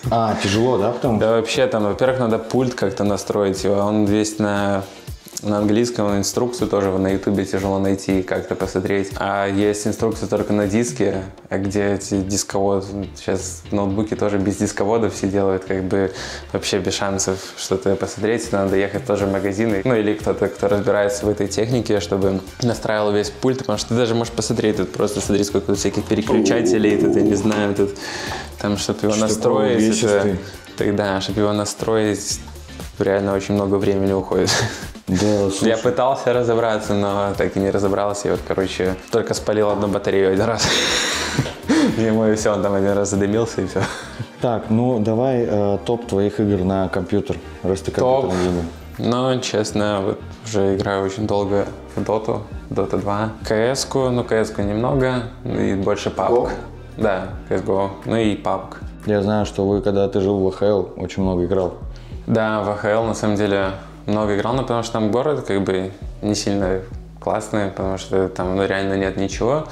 А, тяжело, да, потому Да вообще там, во-первых, надо пульт как-то настроить его. Он весь на, на английском, инструкцию тоже на ютубе тяжело найти, как-то посмотреть. А есть инструкция только на диске, где эти дисководы. Сейчас ноутбуки тоже без дисководов все делают, как бы вообще без шансов что-то посмотреть. Надо ехать тоже в магазин, ну или кто-то, кто разбирается в этой технике, чтобы настраивал весь пульт, потому что ты даже можешь посмотреть, тут просто смотри, сколько тут всяких переключателей, тут, я не знаю, тут там, чтобы его Что настроить, это, тогда, чтобы его настроить, реально очень много времени уходит. Да, слушай. Я пытался разобраться, но так и не разобрался. И вот, короче, только спалил одну батарею один раз. Ему и все, он там один раз задымился и все. Так, ну давай э, топ твоих игр на компьютер, раз ты Топ. компьютерный геймер. Но, честно, вот уже играю очень долго в Доту, Дота 2. КС-ку, ну КС-ку немного, и больше PUBG. Да, CSGO, ну и PUBG. Я знаю, что вы, когда ты жил в АХЛ, очень много играл. Да, в АХЛ на самом деле много играл, но потому что там город как бы не сильно классный, потому что там ну, реально нет ничего.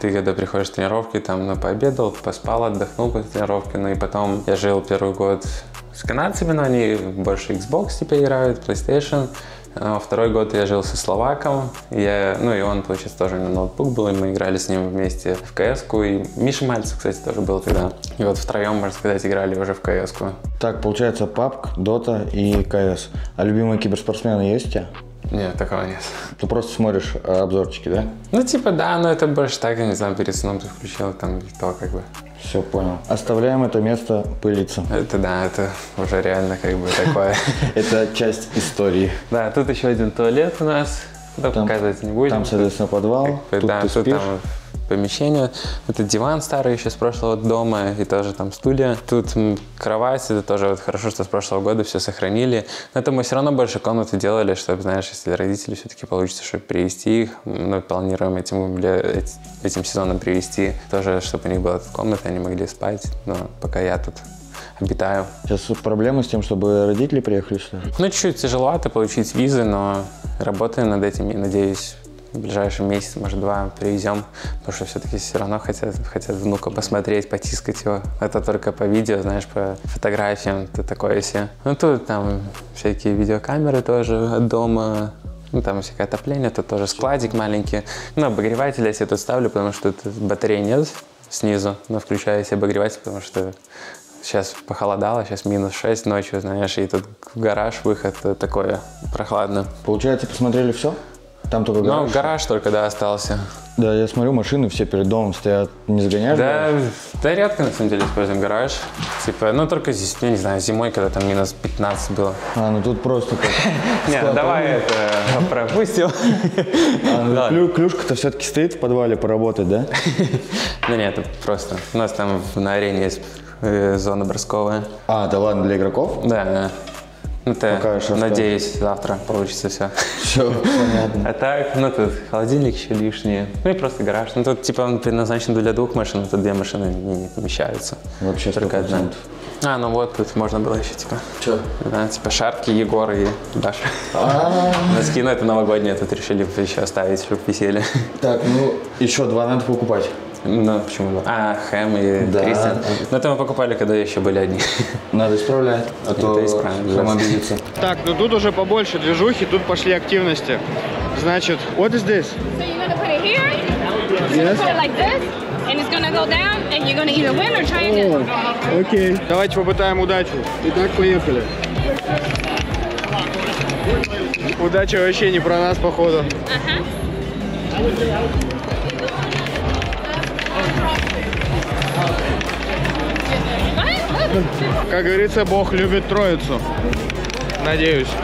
Ты когда приходишь с тренировки, там ну, пообедал, поспал, отдохнул после тренировки, ну и потом я жил первый год с канадцами, но они больше Xbox типа играют, PlayStation. А второй год я жил со словаком, я, ну и он, получается, тоже у него ноутбук был, и мы играли с ним вместе в кс и Миша Мальцев, кстати, тоже был тогда. И вот втроем, можно сказать, играли уже в кс -ку. Так, получается, PUBG, Dota и КС. А любимые киберспортсмены есть у тебя? Нет, такого нет. Ты просто смотришь э, обзорчики, да? Ну, типа, да, но это больше так, я не знаю, перед сном ты включил, там, и то, как бы. Все, понял. Оставляем это место пылиться. Это, да, это уже реально, как бы, такое. Это часть истории. Да, тут еще один туалет у нас. Да, показывать не будем. Там, соответственно, подвал. Тут, ты спишь. Помещение. Это диван старый еще с прошлого дома и тоже там студия. Тут кровать, это тоже вот хорошо, что с прошлого года все сохранили. Но это мы все равно больше комнаты делали, чтобы, знаешь, если родители все-таки получится, чтобы привести их, мы планируем этим, этим сезоном привести тоже, чтобы у них была комната, они могли спать, но пока я тут обитаю. Сейчас проблемы с тем, чтобы родители приехали сюда. Ну, чуть-чуть тяжеловато получить визы, но работаем над этим и, надеюсь, в ближайший месяц, может, два привезем, потому что все-таки все равно хотят, хотят внука посмотреть, потискать его. Это только по видео, знаешь, по фотографиям, это такое все. Ну, тут там всякие видеокамеры тоже от дома, ну, там всякое отопление, тут тоже складик маленький. Ну, обогреватель я себе тут ставлю, потому что тут батареи нет снизу, но включаю себе обогреватель, потому что Сейчас похолодало, сейчас минус 6 ночью, знаешь, и тут гараж выход такое прохладно. Получается, посмотрели все? Там только Ну, гараж? гараж только, да, остался. Да, я смотрю, машины все перед домом стоят. Не загоняешь? Да, гараж? да, редко на самом деле используем гараж. Типа, ну только здесь, я не знаю, зимой, когда там минус 15 было. А, ну тут просто как... Нет, склад давай это пропустим. А, ну, клюшка-то все-таки стоит в подвале поработать, да? Ну нет, это просто. У нас там на арене есть э, зона бросковая. А, да ладно, для игроков? Да, да. Ну, Это, Пока что надеюсь, завтра получится все. Все, понятно. А так, ну тут холодильник еще лишний. Ну и просто гараж. Ну тут типа он предназначен для двух машин, а тут две машины не, не помещаются. Вообще Только одна. 100%. А, ну вот, тут можно было еще типа. Че? Да, типа Шарки, Егор и Даша. А. Носки, ну это новогодние, тут решили еще оставить, чтобы висели. Так, ну, еще два надо покупать. Ну, почему? А, Хэм и Да. Кристиан. Ну это мы покупали, когда еще были одни. Надо исправлять, а то Хэм обидится. Так, ну тут уже побольше движухи, тут пошли активности. Значит, what is this? So you're gonna put it here. Yes. Put it like this, and it's gonna go down, and you're gonna either win or try again. Окей. Давайте попытаем удачу. Итак, поехали. Удача вообще не про нас, походу. Как говорится, Бог любит троицу. Надеюсь.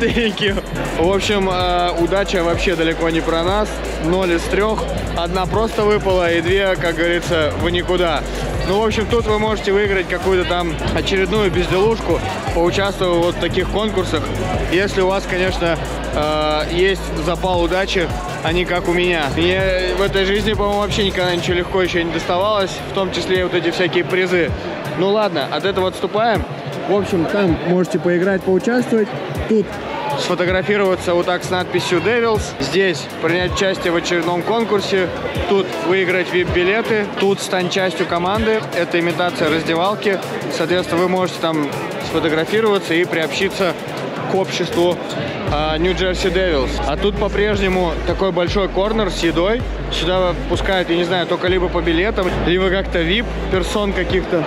Thank. В общем, э, удача вообще далеко не про нас. Ноль из трех. Одна просто выпала, и две, как говорится, в никуда. Ну, в общем, тут вы можете выиграть какую-то там очередную безделушку, поучаствовав вот в таких конкурсах. Если у вас, конечно, э, есть запал удачи, а не как у меня. Мне в этой жизни, по-моему, вообще никогда ничего легко еще не доставалось, в том числе и вот эти всякие призы. Ну ладно, от этого отступаем. В общем, там можете поиграть, поучаствовать. Тут сфотографироваться вот так с надписью Devils. Здесь принять участие в очередном конкурсе. Тут выиграть VIP-билеты. Тут стать частью команды. Это имитация раздевалки. Соответственно, вы можете там сфотографироваться и приобщиться к обществу а, New Jersey Devils. А тут по-прежнему такой большой корнер с едой. Сюда пускают, я не знаю, только либо по билетам, либо как-то VIP персон каких-то.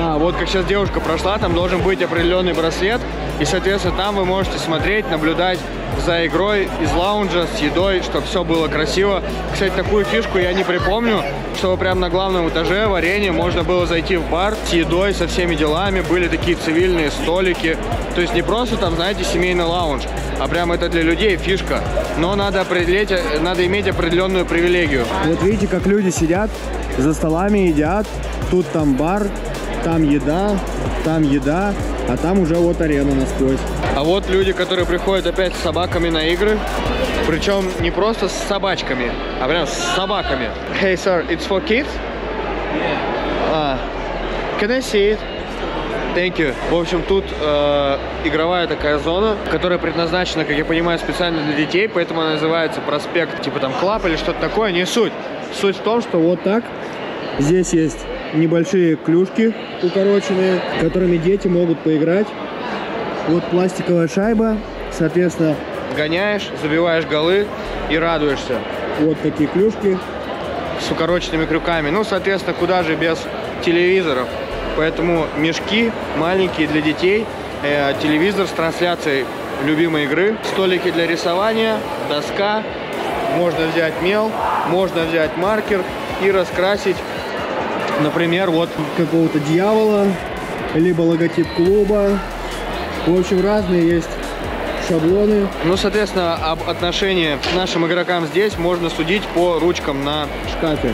А, вот как сейчас девушка прошла, там должен быть определенный браслет. И, соответственно, там вы можете смотреть, наблюдать за игрой из лаунжа с едой, чтобы все было красиво. Кстати, такую фишку я не припомню, чтобы прямо на главном этаже в арене можно было зайти в бар с едой, со всеми делами. Были такие цивильные столики. То есть не просто там, знаете, семейный лаунж, а прям это для людей фишка. Но надо определить, надо иметь определенную привилегию. Вот видите, как люди сидят, за столами едят, тут там бар, там еда, там еда, а там уже вот арена насквозь. А вот люди, которые приходят опять с собаками на игры, причем не просто с собачками, а прям с собаками. Hey, sir, it's for kids? А, can I see it? Thank you. В общем, тут э, игровая такая зона, которая предназначена, как я понимаю, специально для детей, поэтому она называется проспект, типа там клаб или что-то такое, не суть. Суть в том, что Вот так. Здесь есть небольшие клюшки укороченные, которыми дети могут поиграть. Вот пластиковая шайба, соответственно, гоняешь, забиваешь голы и радуешься. вот такие клюшки. с укороченными крюками. Ну, соответственно, куда же без телевизоров. Поэтому мешки маленькие для детей, э, телевизор с трансляцией любимой игры, столики для рисования, доска, можно взять мел, можно взять маркер и раскрасить, например, вот Какого-то дьявола, либо логотип клуба. В общем, разные есть шаблоны. Ну, соответственно, об отношении к нашим игрокам здесь можно судить по ручкам на шкафе.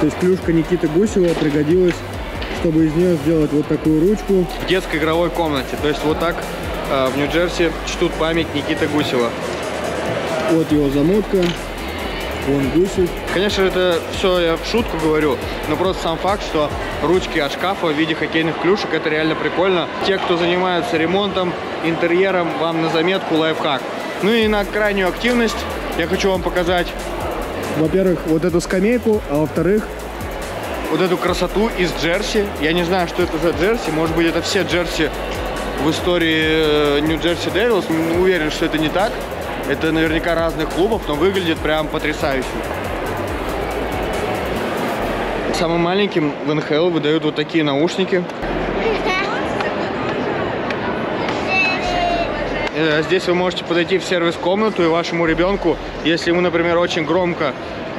То есть клюшка Никиты Гусева пригодилась, чтобы из нее сделать вот такую ручку. в детской игровой комнате. То есть вот так э, в Нью-Джерси чтут память Никиты Гусева. Вот его замотка. Вон Гусев. Конечно, это все я в шутку говорю, но просто сам факт, что ручки от шкафа в виде хоккейных клюшек, это реально прикольно. Те, кто занимается ремонтом, интерьером, вам на заметку лайфхак. Ну и на крайнюю активность я хочу вам показать Во-первых, вот эту скамейку, а во-вторых, вот эту красоту из джерси. Я не знаю, что это за джерси. Может быть, это все джерси в истории Нью-Джерси Девилс. Не уверен, что это не так. Это наверняка разных клубов, но выглядит прям потрясающе. Самым маленьким в НХЛ выдают вот такие наушники. Э, Здесь вы можете подойти в сервис-комнату и вашему ребенку, если ему, например, очень громко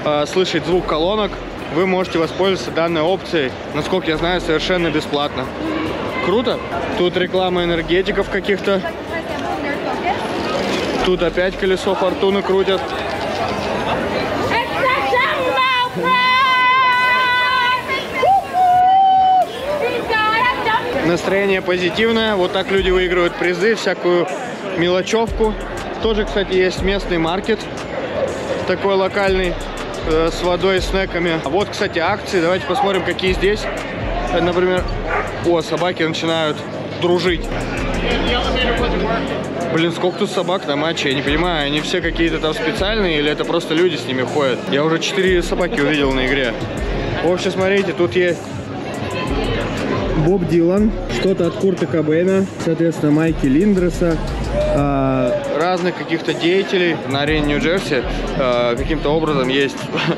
э, слышать звук колонок, вы можете воспользоваться данной опцией, насколько я знаю, совершенно бесплатно. Круто. Тут реклама энергетиков каких-то. Тут опять колесо фортуны крутят. Настроение позитивное. Вот так люди выигрывают призы, всякую мелочевку. Тоже, кстати, есть местный маркет. Такой локальный э, с водой и снеками. А Вот, кстати, акции. Давайте посмотрим, какие здесь. Э, Например, о, собаки начинают дружить. Блин, сколько тут собак на матче, я не понимаю, они все какие-то там специальные или это просто люди с ними ходят? Я уже четыре собаки увидел на игре. В общем, смотрите, тут есть Боб Дилан, что-то от Курта Кобейна, соответственно, Майки Линдреса, а, разных каких-то деятелей на арене Нью-Джерси э, каким-то образом есть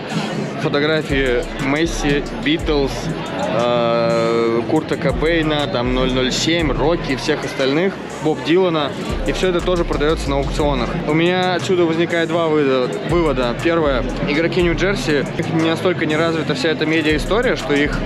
фотографии Месси, Битлз, э, Курта Кобейна, там 007, Рокки и всех остальных, Боб Дилана. И все это тоже продается на аукционах. У меня отсюда возникает два вывода. Первое. Игроки Нью-Джерси, у них не настолько не развита вся эта медиа-история, что их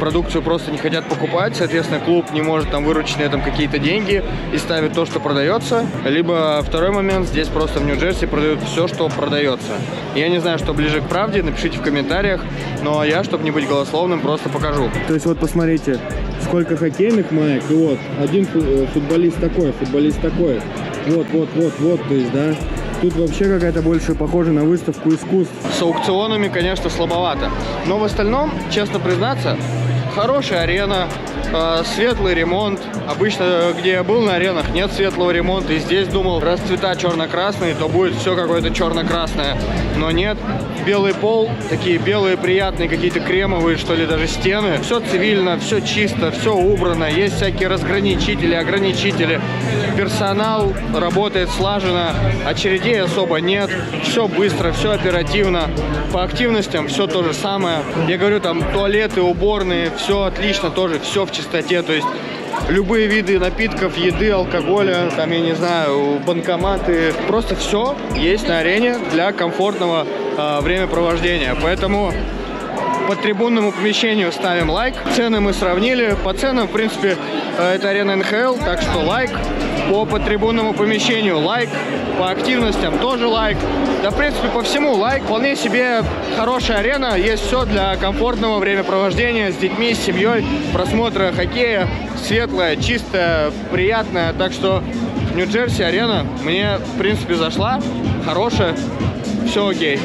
продукцию просто не хотят покупать. Соответственно, клуб не может там выручить на этом какие-то деньги и ставит то, что продается. Либо второй момент, здесь просто в Нью-Джерси продают все, что продается. Я не знаю, что ближе к правде, напишите в комментариях. Но я, чтобы не быть голословным, просто покажу. То есть вот посмотрите, сколько хоккейных маек, и вот один э, футболист такой, футболист такой. Вот, вот, вот, вот, то есть, да. Тут вообще какая-то больше похожа на выставку искусств. С аукционами, конечно, слабовато. Но в остальном, честно признаться, хорошая арена, э, светлый ремонт. Обычно, где я был на аренах, нет светлого ремонта. И здесь думал, раз цвета черно-красные, то будет все какое-то черно-красное. Но нет. Белый пол, такие белые приятные, какие-то кремовые, что ли, даже стены. Все цивильно, все чисто, все убрано. Есть всякие разграничители, ограничители. Персонал работает слаженно, очередей особо нет. Все быстро, все оперативно. По активностям все то же самое. Я говорю, там туалеты, уборные, все отлично тоже, все в чистоте. То есть любые виды напитков, еды, алкоголя, там, я не знаю, банкоматы. Просто все есть на арене для комфортного э, времяпровождения. Поэтому по трибунному помещению ставим лайк. Цены мы сравнили. По ценам, в принципе, э, это арена НХЛ, так что лайк. По потрибунному помещению лайк. По активностям тоже лайк. Да, в принципе, по всему лайк. Вполне себе хорошая арена. Есть все для комфортного времяпровождения с детьми, с семьей, просмотра хоккея. Светлая, чистая, приятная. Так что Нью-Джерси арена мне, в принципе, зашла. Хорошая. Все окей.